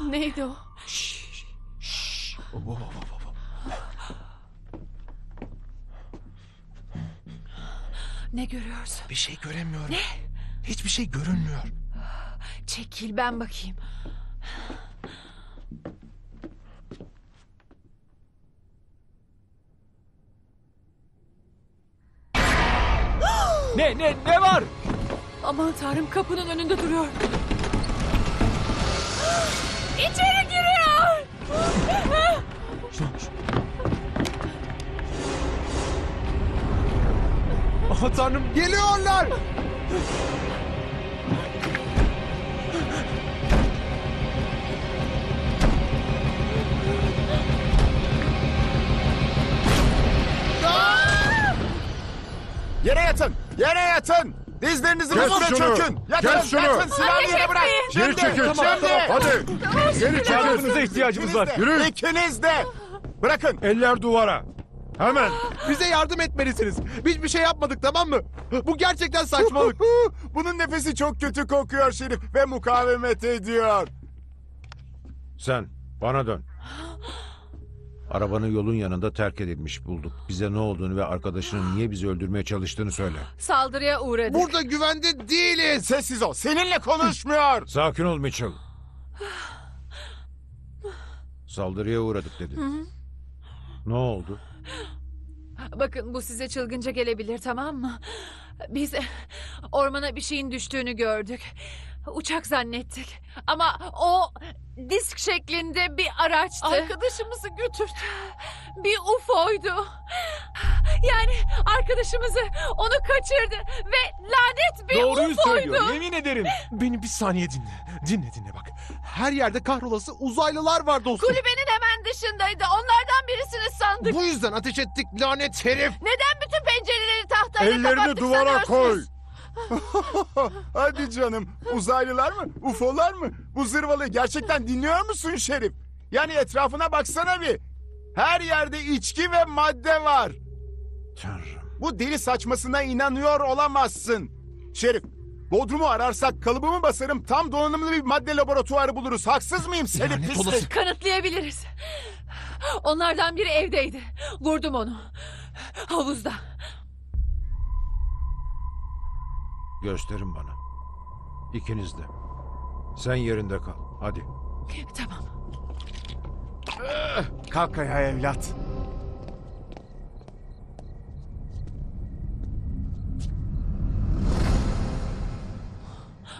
Neydi o? Ne görüyorsun? Bir şey göremiyorum. Ne? Hiçbir şey görünmüyor. Çekil ben bakayım. Ne ne ne var? Aman tanrım kapının önünde duruyor. İçeri Ah tanrım geliyorlar. Yere yatın! Yere yatın! Dizlerinizin Kes üstüne şunu! çökün! Yatın! Kes şunu! Yatın! Silahını yere bırak! Geri çekil! Şimdi! Hadi! Geri çekil! Yardımınıza ihtiyacımız var. Yürü! İkiniz de! Bırakın! Eller duvara! Hemen! Bize yardım etmelisiniz. Biz bir şey yapmadık tamam mı? Bu gerçekten saçmalık. Bunun nefesi çok kötü kokuyor Şerif ve mukavemet ediyor. Sen bana dön. Arabanı yolun yanında terk edilmiş bulduk. Bize ne olduğunu ve arkadaşının niye bizi öldürmeye çalıştığını söyle. Saldırıya uğradık. Burada güvende değiliz. Sessiz ol. Seninle konuşmuyor. Sakin ol Mitchell. Saldırıya uğradık hı. Ne oldu? Bakın bu size çılgınca gelebilir tamam mı? Biz ormana bir şeyin düştüğünü gördük. Uçak zannettik. Ama o disk şeklinde bir araçtı. Arkadaşımızı götürdü. Bir UFO'ydu. Yani arkadaşımızı onu kaçırdı ve lanet bir Doğruyu UFO'ydu. söylüyor yemin ederim. Beni bir saniye dinle. Dinle dinle bak. Her yerde kahrolası uzaylılar var dostum. Kulübenin hemen dışındaydı. Onlardan birisini sandık. Bu yüzden ateş ettik lanet herif. Neden bütün pencereleri tahtayla Ellerini kapattık duvara koy. Hadi canım. Uzaylılar mı? UFO'lar mı? Bu zırvalığı gerçekten dinliyor musun Şerif? Yani etrafına baksana bir. Her yerde içki ve madde var. Tanrım. Bu deli saçmasına inanıyor olamazsın. Şerif, Bodrum'u ararsak kalıbımı basarım tam donanımlı bir madde laboratuvarı buluruz. Haksız mıyım seni Lanet pislik? olası. Kanıtlayabiliriz. Onlardan biri evdeydi. Vurdum onu. Havuzda. Gösterin bana. İkiniz de. Sen yerinde kal. Hadi. Tamam. Kalk ayağa evlat.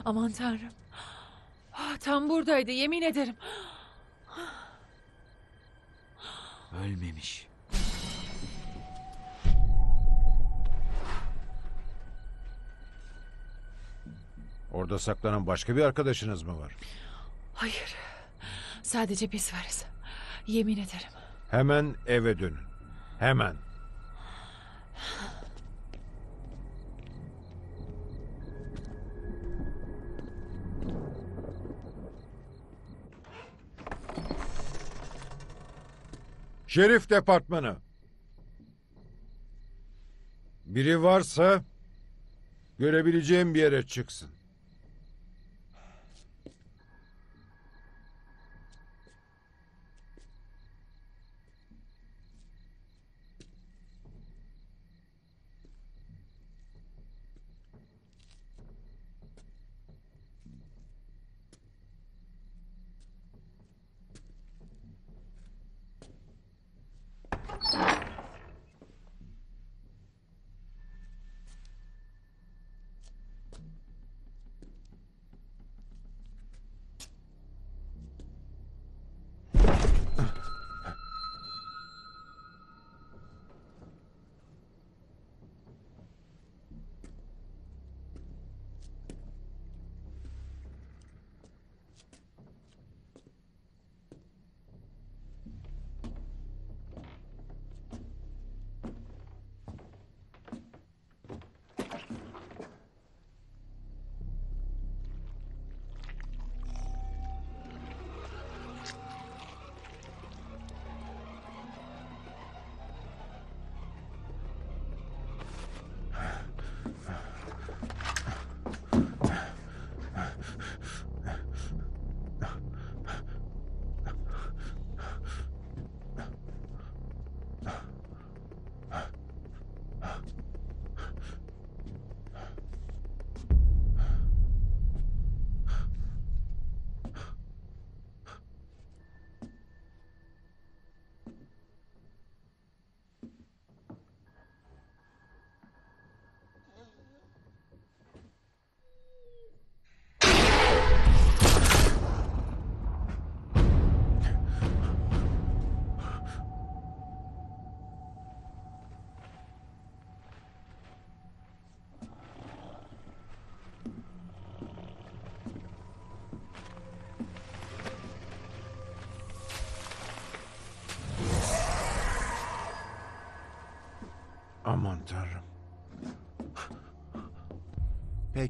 Aman tanrım. Ah, tam buradaydı yemin ederim. Ölmemiş. Orada saklanan başka bir arkadaşınız mı var? Hayır. Sadece biz varız. Yemin ederim. Hemen eve dönün. Hemen. Şerif departmanı. Biri varsa görebileceğim bir yere çıksın.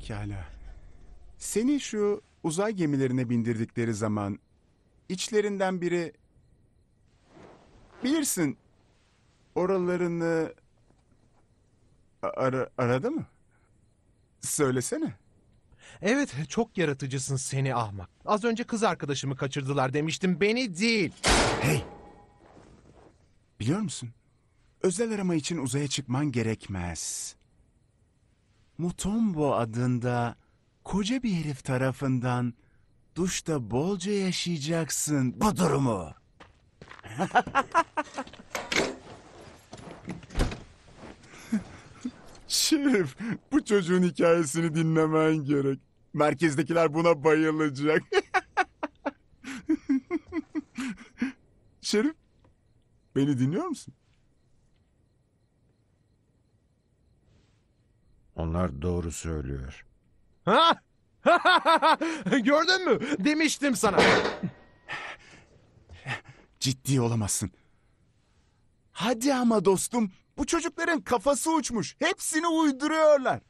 Pekala. Seni şu uzay gemilerine bindirdikleri zaman içlerinden biri bilirsin oralarını ara- aradı mı? Söylesene. Evet, çok yaratıcısın seni ahmak. Az önce kız arkadaşımı kaçırdılar demiştim, beni değil. Hey! Biliyor musun? Özel arama için uzaya çıkman gerekmez. Mutombo adında koca bir herif tarafından duşta bolca yaşayacaksın bu durumu. Şerif, bu çocuğun hikayesini dinlemen gerek. Merkezdekiler buna bayılacak. Şerif, beni dinliyor musun? Onlar doğru söylüyor. Ha? Gördün mü? Demiştim sana. Ciddi olamazsın. Hadi ama dostum, bu çocukların kafası uçmuş. Hepsini uyduruyorlar.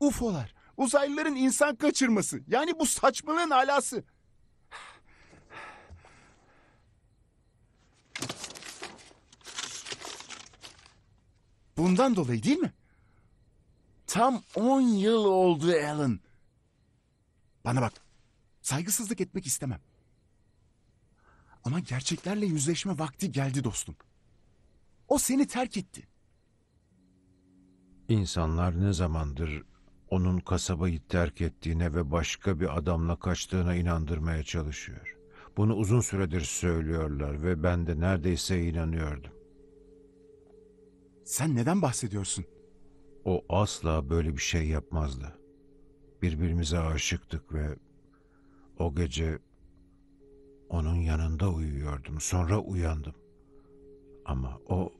UFO'lar, uzaylıların insan kaçırması. Yani bu saçmalığın alası. Bundan dolayı değil mi? Tam 10 yıl oldu Alan. Bana bak, saygısızlık etmek istemem. Ama gerçeklerle yüzleşme vakti geldi dostum. O seni terk etti. İnsanlar ne zamandır onun kasabayı terk ettiğine ve başka bir adamla kaçtığına inandırmaya çalışıyor. Bunu uzun süredir söylüyorlar ve ben de neredeyse inanıyordum. Sen neden bahsediyorsun? O asla böyle bir şey yapmazdı. Birbirimize aşıktık ve o gece onun yanında uyuyordum. Sonra uyandım. Ama o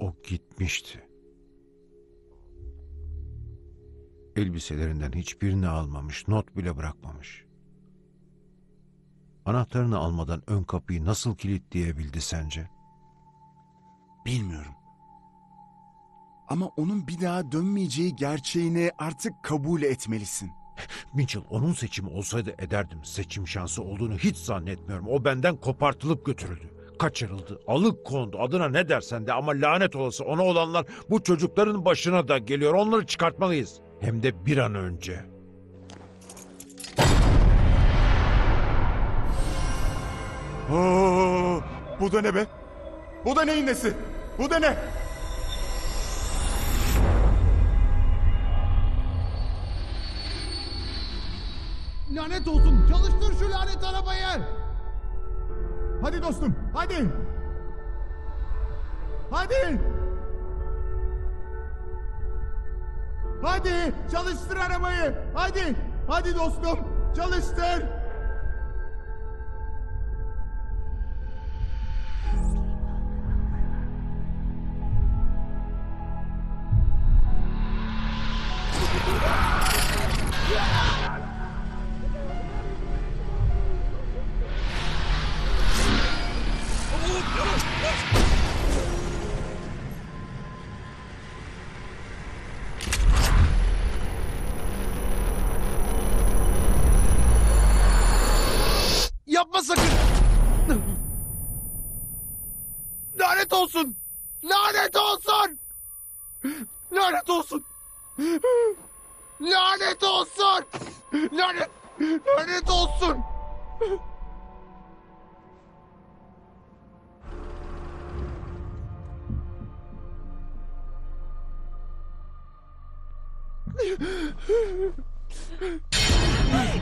o gitmişti. Elbiselerinden hiçbirini almamış, not bile bırakmamış. Anahtarını almadan ön kapıyı nasıl kilitleyebildi sence? Bilmiyorum. Ama onun bir daha dönmeyeceği gerçeğini artık kabul etmelisin. Mitchell onun seçimi olsaydı ederdim. Seçim şansı olduğunu hiç zannetmiyorum. O benden kopartılıp götürüldü. Kaçırıldı, alıkondu, adına ne dersen de ama lanet olası ona olanlar bu çocukların başına da geliyor. Onları çıkartmalıyız. Hem de bir an önce. Oo, bu da ne be? Bu da neyin nesi? Bu da ne? Lanet olsun. Çalıştır şu lanet arabayı. Hadi dostum. Hadi. Hadi. Hadi. Çalıştır arabayı. Hadi. Hadi dostum. Çalıştır. Lanet olsun. Lanet olsun. Lanet, lanet olsun.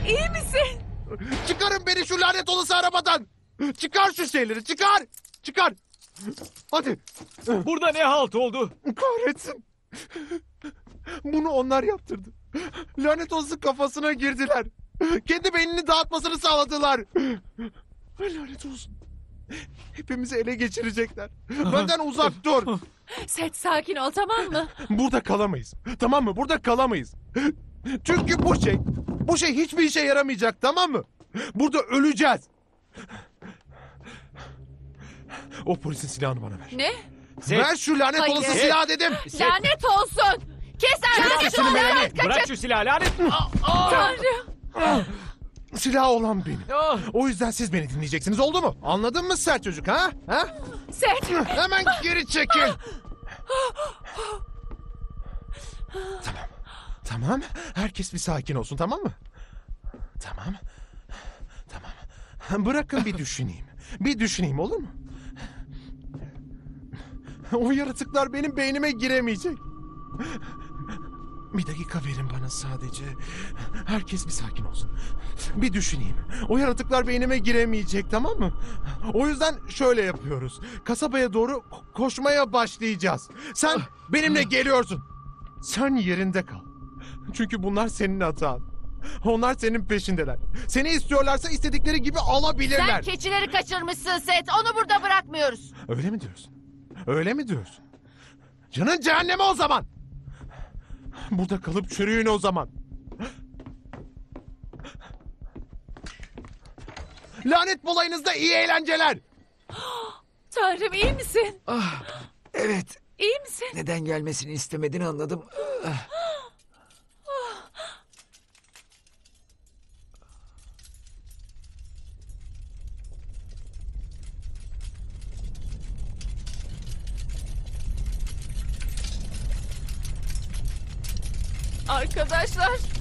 İyi misin? Çıkarın beni şu lanet olası arabadan. Çıkar şu şeyleri çıkar. Çıkar. Hadi. Burada ne halt oldu? Kahretsin. Bunu onlar yaptırdı. Lanet olsun kafasına girdiler. Kendi beynini dağıtmasını sağladılar. Lanet olsun. Hepimizi ele geçirecekler. Benden uzak dur. Set sakin ol tamam mı? Burada kalamayız. Tamam mı? Burada kalamayız. Çünkü bu şey, bu şey hiçbir işe yaramayacak tamam mı? Burada öleceğiz. O polisin silahını bana ver. Ne? Ver şu lanet Hayır. olası silahı dedim. Lanet olsun. Kes artık sesini şu be. lanet Bırak şu silahı lanet. Tanrım. Silah olan benim. O yüzden siz beni dinleyeceksiniz oldu mu? Anladın mı sert çocuk ha? ha? Set. Hemen geri çekil. tamam. Tamam. Herkes bir sakin olsun tamam mı? Tamam. Tamam. Bırakın bir düşüneyim. Bir düşüneyim olur mu? O yaratıklar benim beynime giremeyecek. Bir dakika verin bana sadece. Herkes bir sakin olsun. Bir düşüneyim. O yaratıklar beynime giremeyecek tamam mı? O yüzden şöyle yapıyoruz. Kasabaya doğru ko- koşmaya başlayacağız. Sen benimle geliyorsun. Sen yerinde kal. Çünkü bunlar senin hatan. Onlar senin peşindeler. Seni istiyorlarsa istedikleri gibi Sen alabilirler. keçileri kaçırmışsın Set. Onu burada bırakmıyoruz. Öyle mi diyorsun? Öyle mi diyorsun? Canın cehenneme o zaman. Burada kalıp çürüyün o zaman. Lanet balayınızda iyi eğlenceler. Tanrım iyi misin? Ah, evet. İyi misin? Neden gelmesini istemediğini anladım. Ah. Arkadaşlar.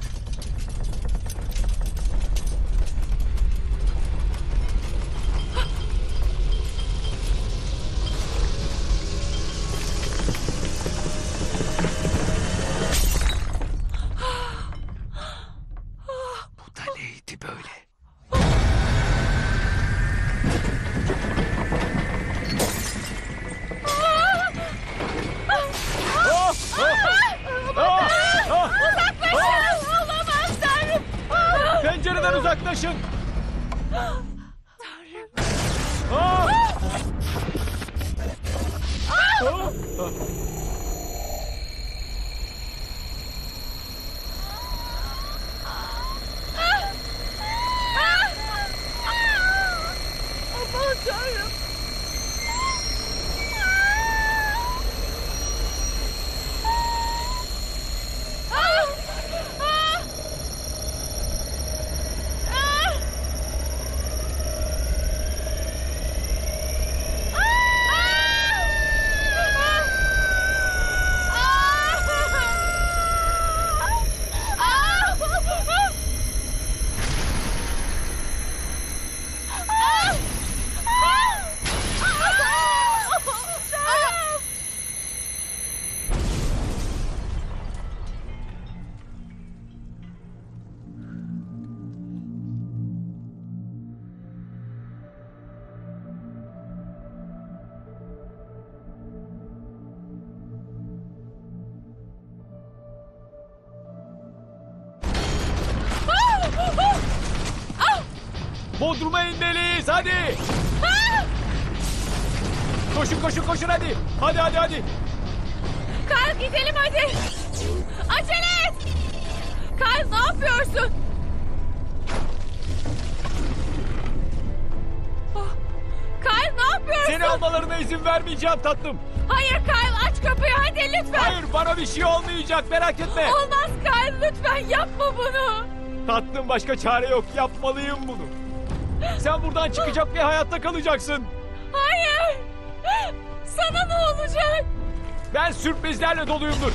Bodrum'a inmeliyiz hadi. Koşun koşun koşun hadi. Hadi hadi hadi. Kyle gidelim hadi. Acele et. Kyle ne yapıyorsun? Ah, Kyle ne yapıyorsun? Seni almalarına izin vermeyeceğim tatlım. Hayır Kyle aç kapıyı hadi lütfen. Hayır bana bir şey olmayacak merak etme. Olmaz Kyle lütfen yapma bunu. Tatlım başka çare yok yapmalıyım bunu. Sen buradan çıkacak ve hayatta kalacaksın. Hayır. Sana ne olacak? Ben sürprizlerle doluyumdur.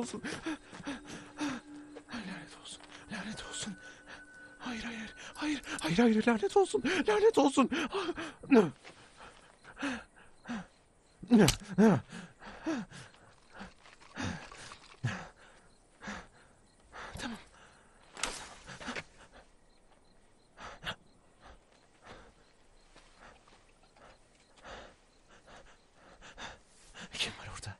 Olsun. Lanet olsun. Lanet olsun. Hayır hayır. Hayır. Hayır hayır. Lanet olsun. Lanet olsun. Tamam. Kim var orada?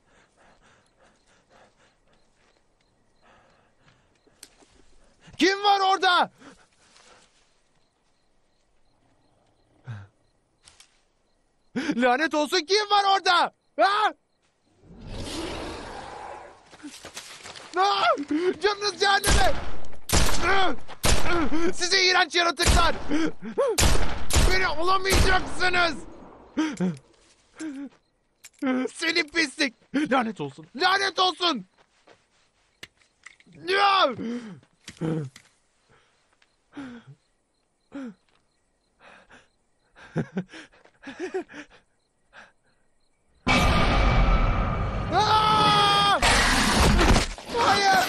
Kim var orada? Lanet olsun kim var orada? Ha? Ah! Canınız cehenneme! Sizi iğrenç yaratıklar! Beni olamayacaksınız! Seni pislik! Lanet olsun! Lanet olsun! Ya! Aa! Hayır!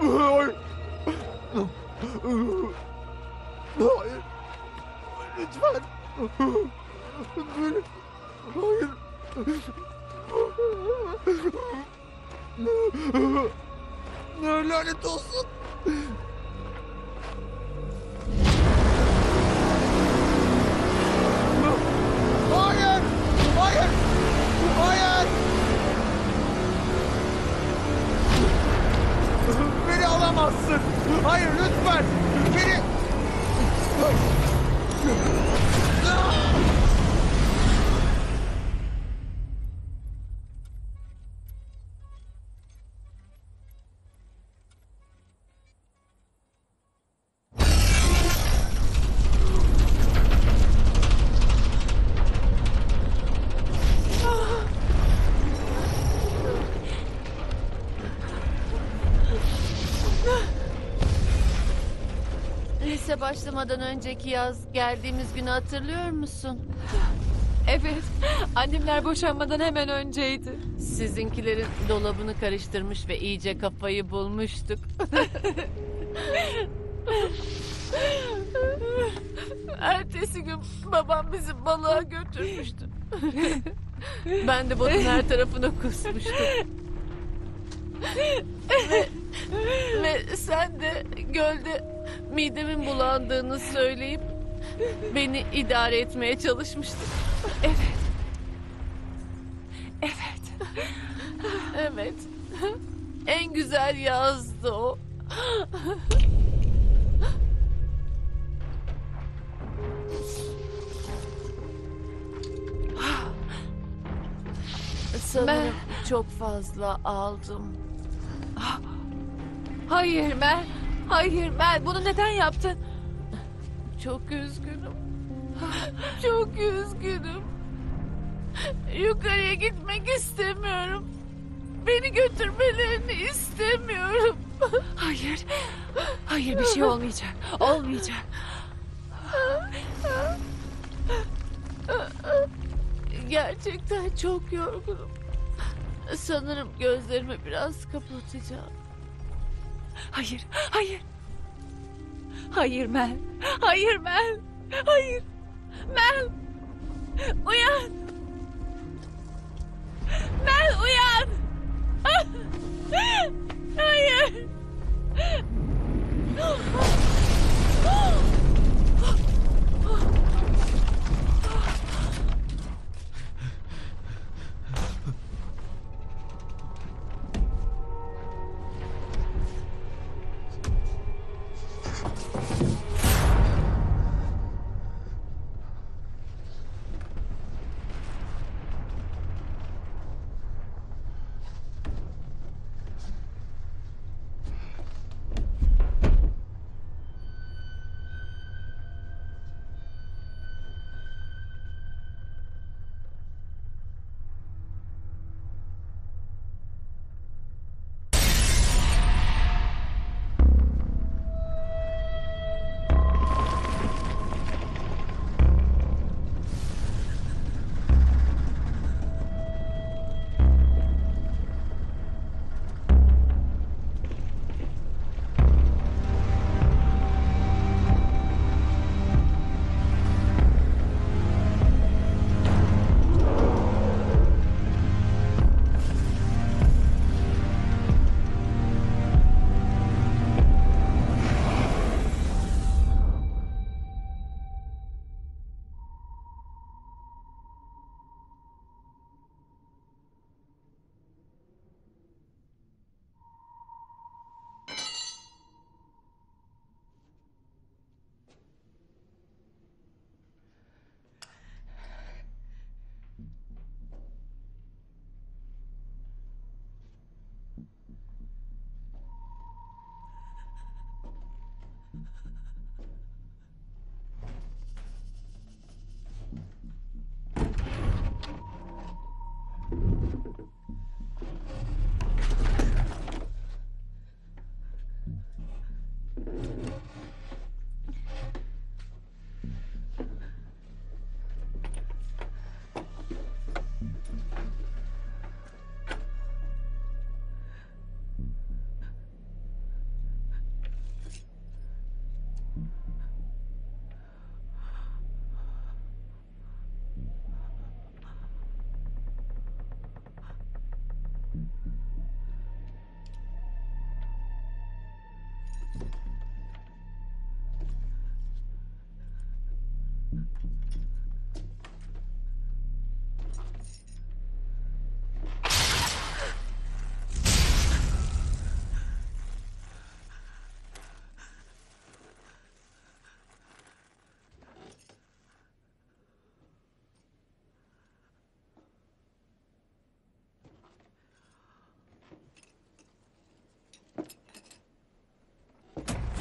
Hayır! Hayır! Lütfen! Beni... Hayır! Lanet olsun! Hayır! Hayır! Hayır! olamazsın. Hayır lütfen. Beni... başlamadan önceki yaz geldiğimiz günü hatırlıyor musun? Evet. Annemler boşanmadan hemen önceydi. Sizinkilerin dolabını karıştırmış ve iyice kafayı bulmuştuk. Ertesi gün babam bizi balığa götürmüştü. ben de botun her tarafına kusmuştum. ve, ve sen de gölde midemin bulandığını söyleyip beni idare etmeye çalışmıştın. Evet. Evet. Evet. En güzel yazdı o. Sanırım çok fazla aldım. Hayır Mel. Hayır Mel. Bunu neden yaptın? Çok üzgünüm. Çok üzgünüm. Yukarıya gitmek istemiyorum. Beni götürmelerini istemiyorum. Hayır. Hayır bir şey olmayacak. Olmayacak. Gerçekten çok yorgunum. Sanırım gözlerimi biraz kapatacağım. Hayır. Hayır. Hayır Mel. Hayır Mel. Hayır. Mel. Uyan. Mel uyan. Hayır.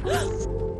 Oh!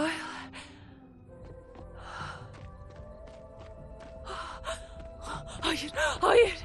Kyle. Hayır, hayır.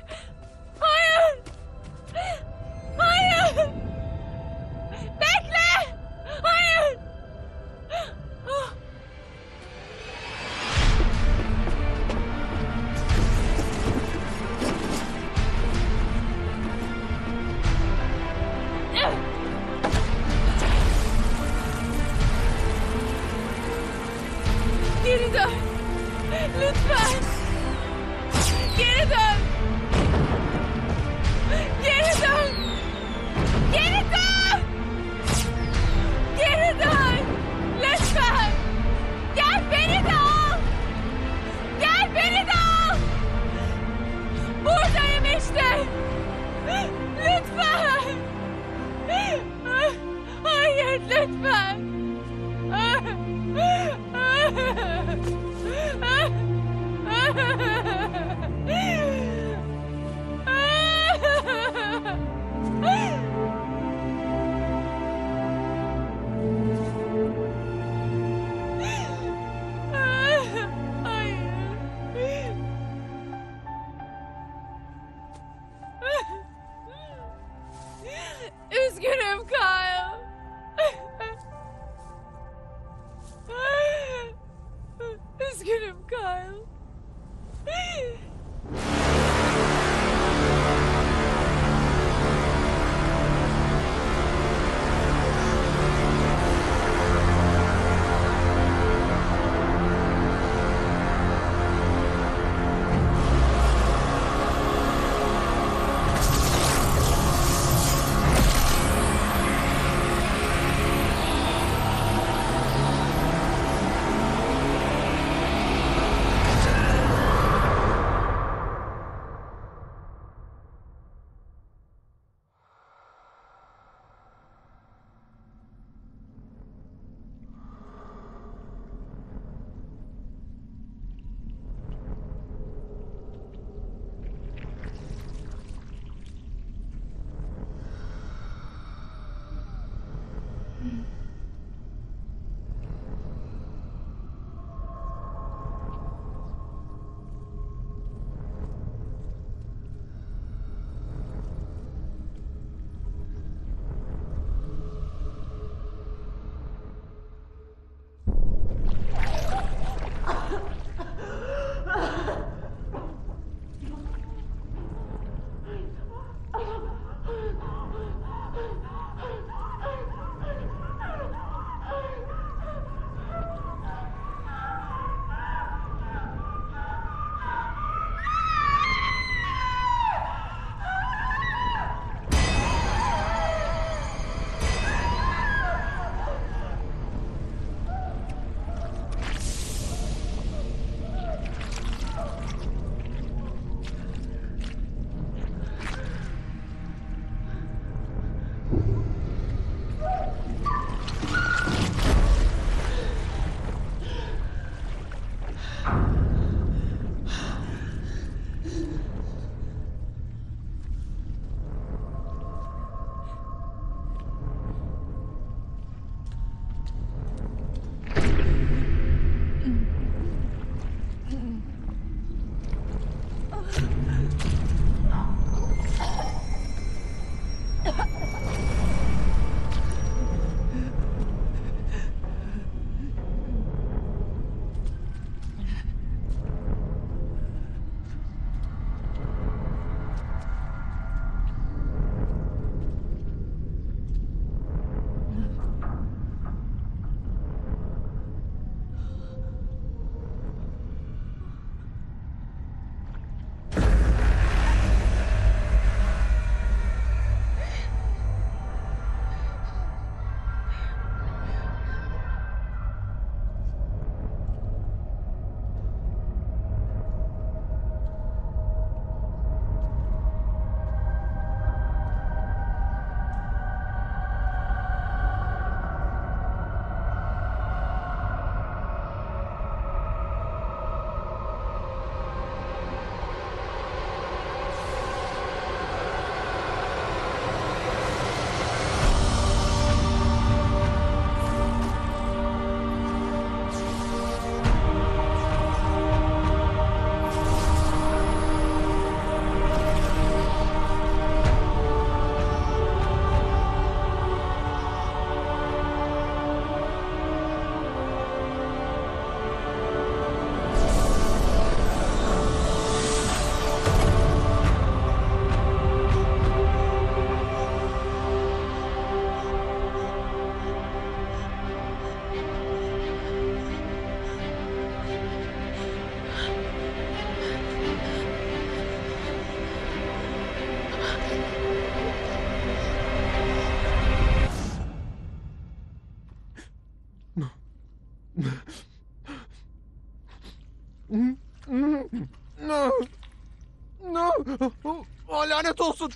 Lanet olsun.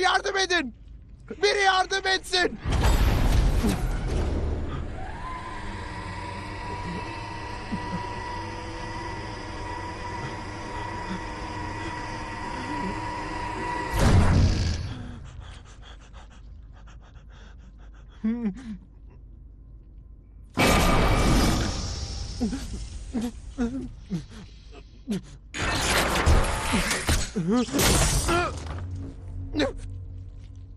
Yardım edin. Biri yardım etsin.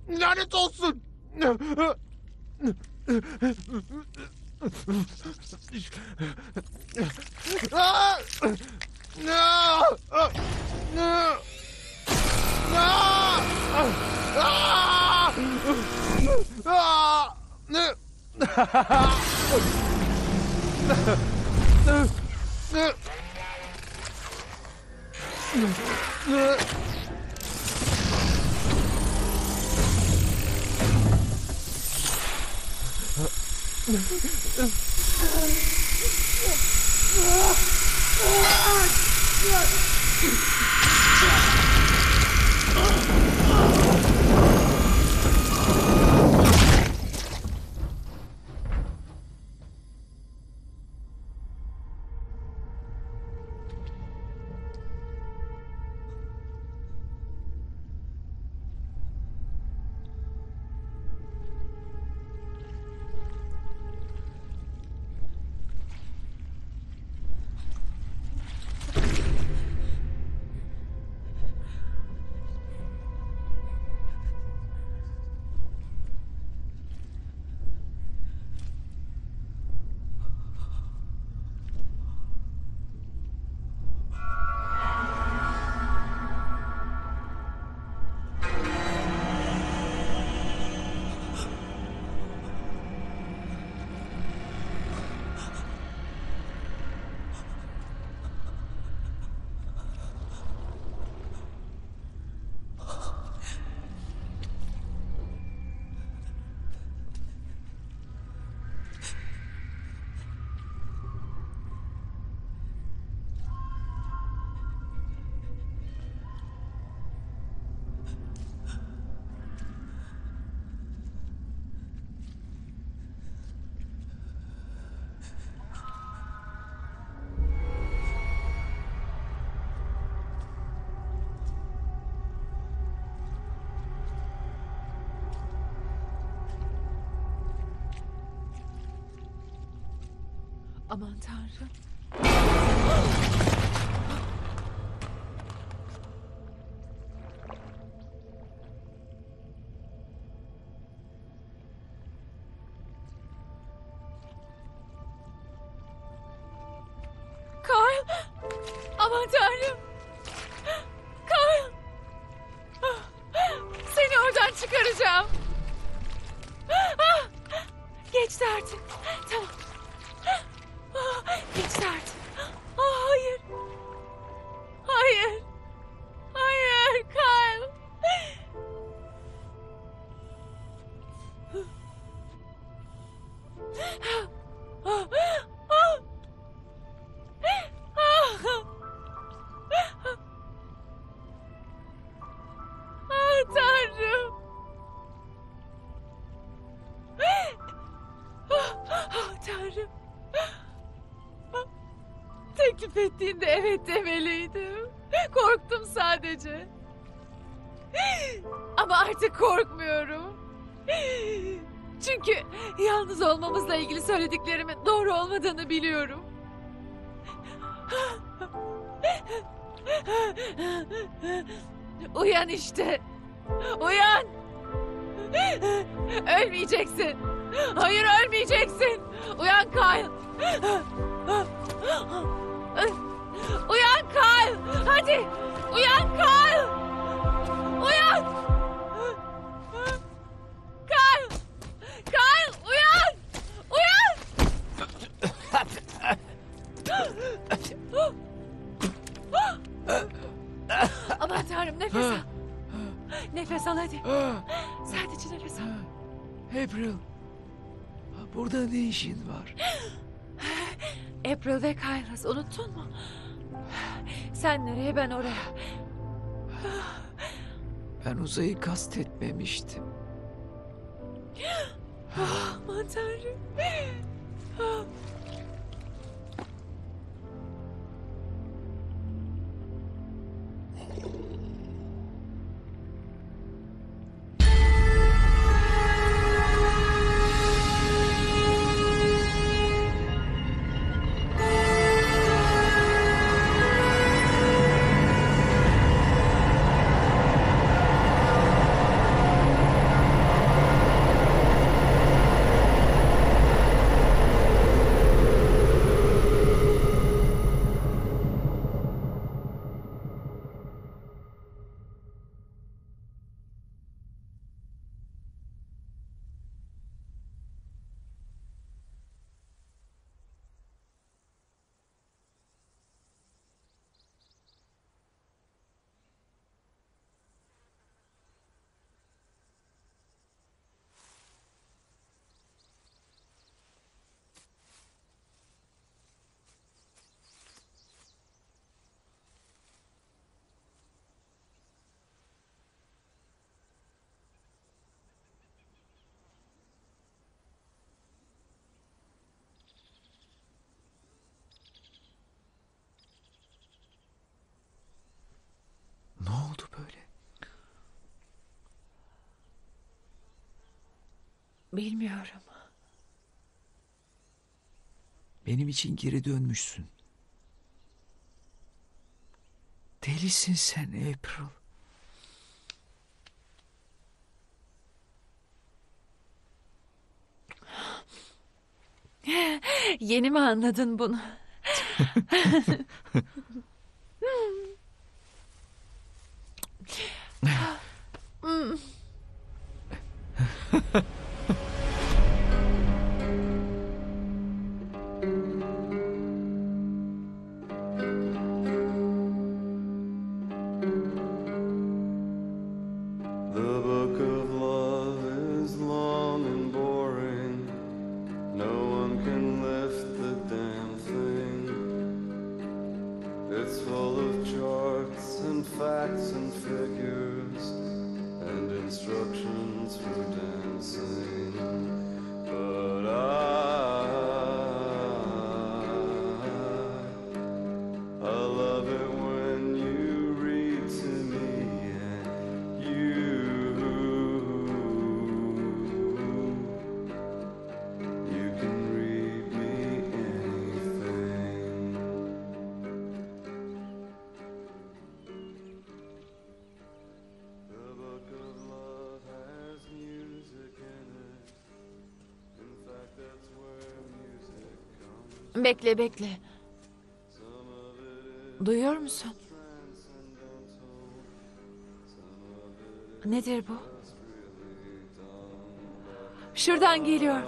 Lanet olsun. Ah! Ah! Ah! Ah! Ah! Aman tanrım. Aman tanrım! Carl! Seni oradan çıkaracağım. Ah! Geçti artık. Demeliydim. Korktum sadece. Ama artık korkmuyorum. Çünkü yalnız olmamızla ilgili söylediklerimin doğru olmadığını biliyorum. Uyan işte. Uyan. Ölmeyeceksin. Hayır ölmeyeceksin. Uyan Kyle. Uyan Kyle. Hadi. Uyan Kyle. Uyan. Kyle. Kyle uyan. Uyan. Aman tanrım nefes al. Nefes al hadi. Sadece nefes al. April. Burada ne işin var? April ve Kailas unuttun mu? Sen nereye ben oraya. Ben uzayı kastetmemiştim. Ah, Aman tanrım. Ah. Bilmiyorum. Benim için geri dönmüşsün. Delisin sen April. Yeni mi anladın bunu? It's full of charts and facts and figures and instructions for dancing. But I, Bekle bekle. Duyuyor musun? Nedir bu? Şuradan geliyor.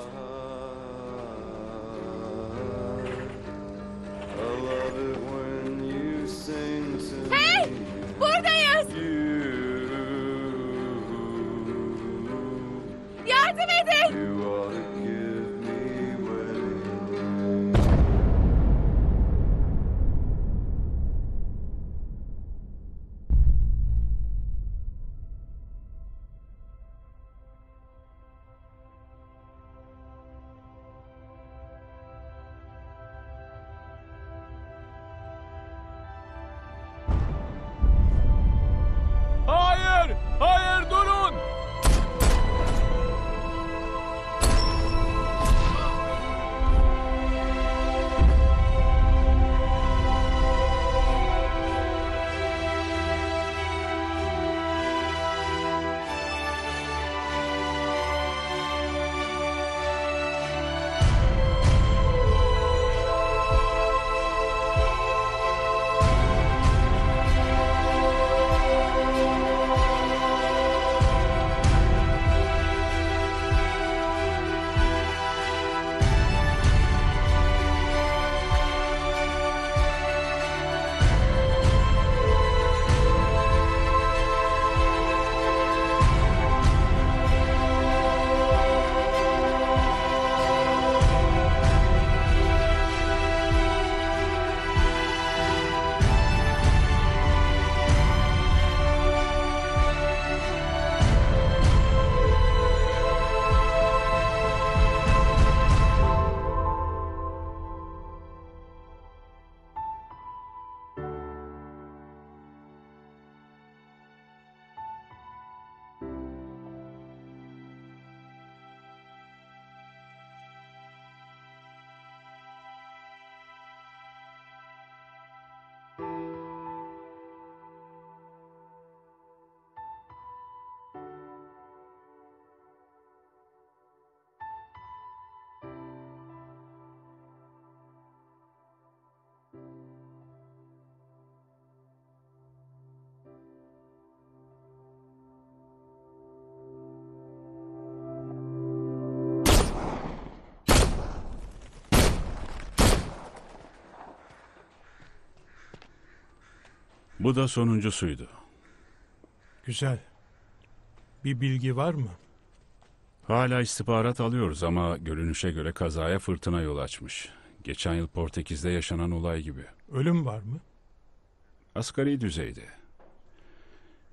Bu da sonuncusuydu. Güzel. Bir bilgi var mı? Hala istihbarat alıyoruz ama görünüşe göre kazaya fırtına yol açmış. Geçen yıl Portekiz'de yaşanan olay gibi. Ölüm var mı? Asgari düzeyde.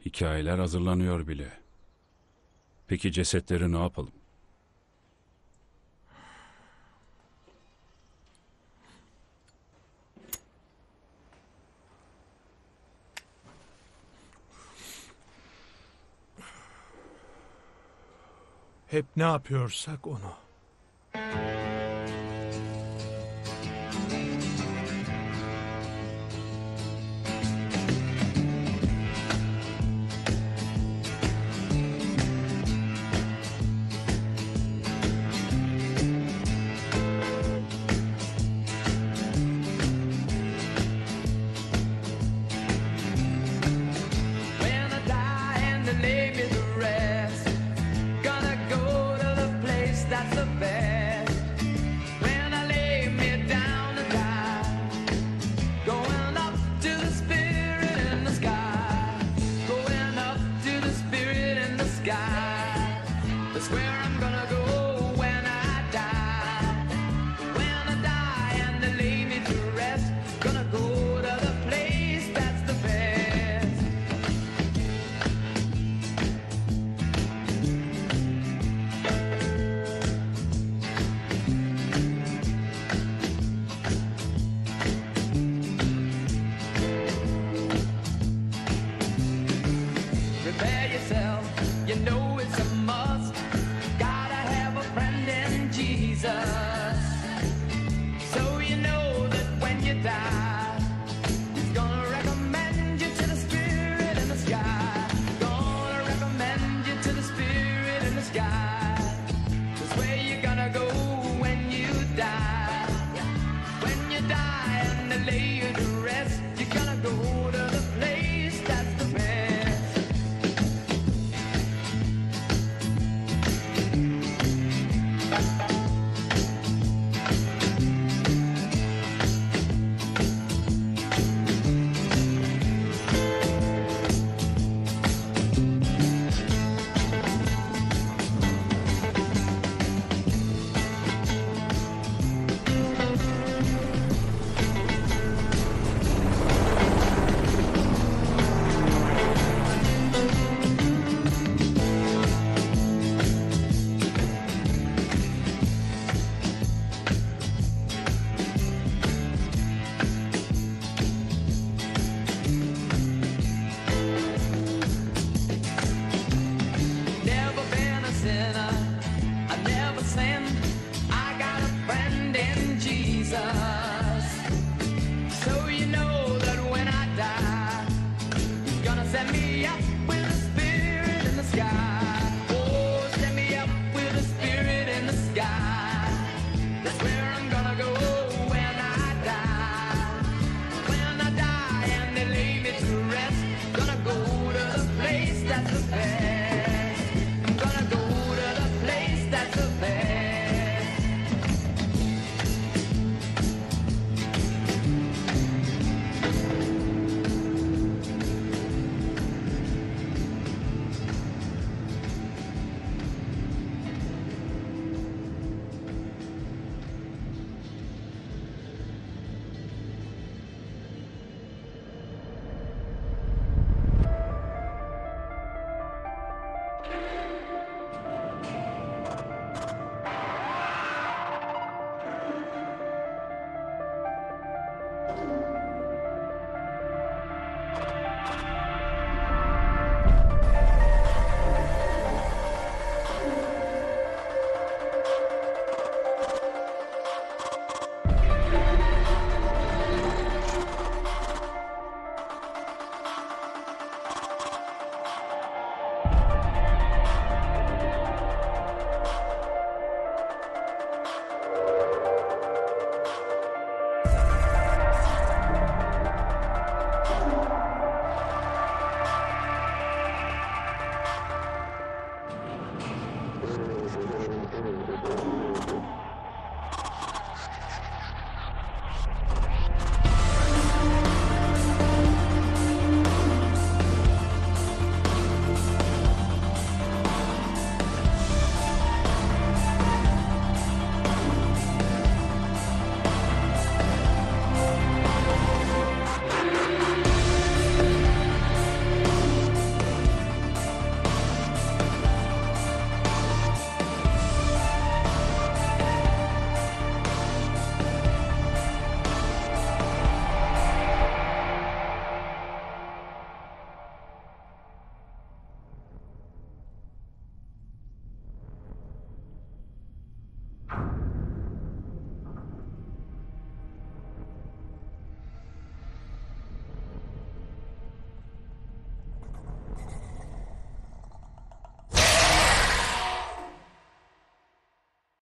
Hikayeler hazırlanıyor bile. Peki cesetleri ne yapalım? Hep ne yapıyorsak onu.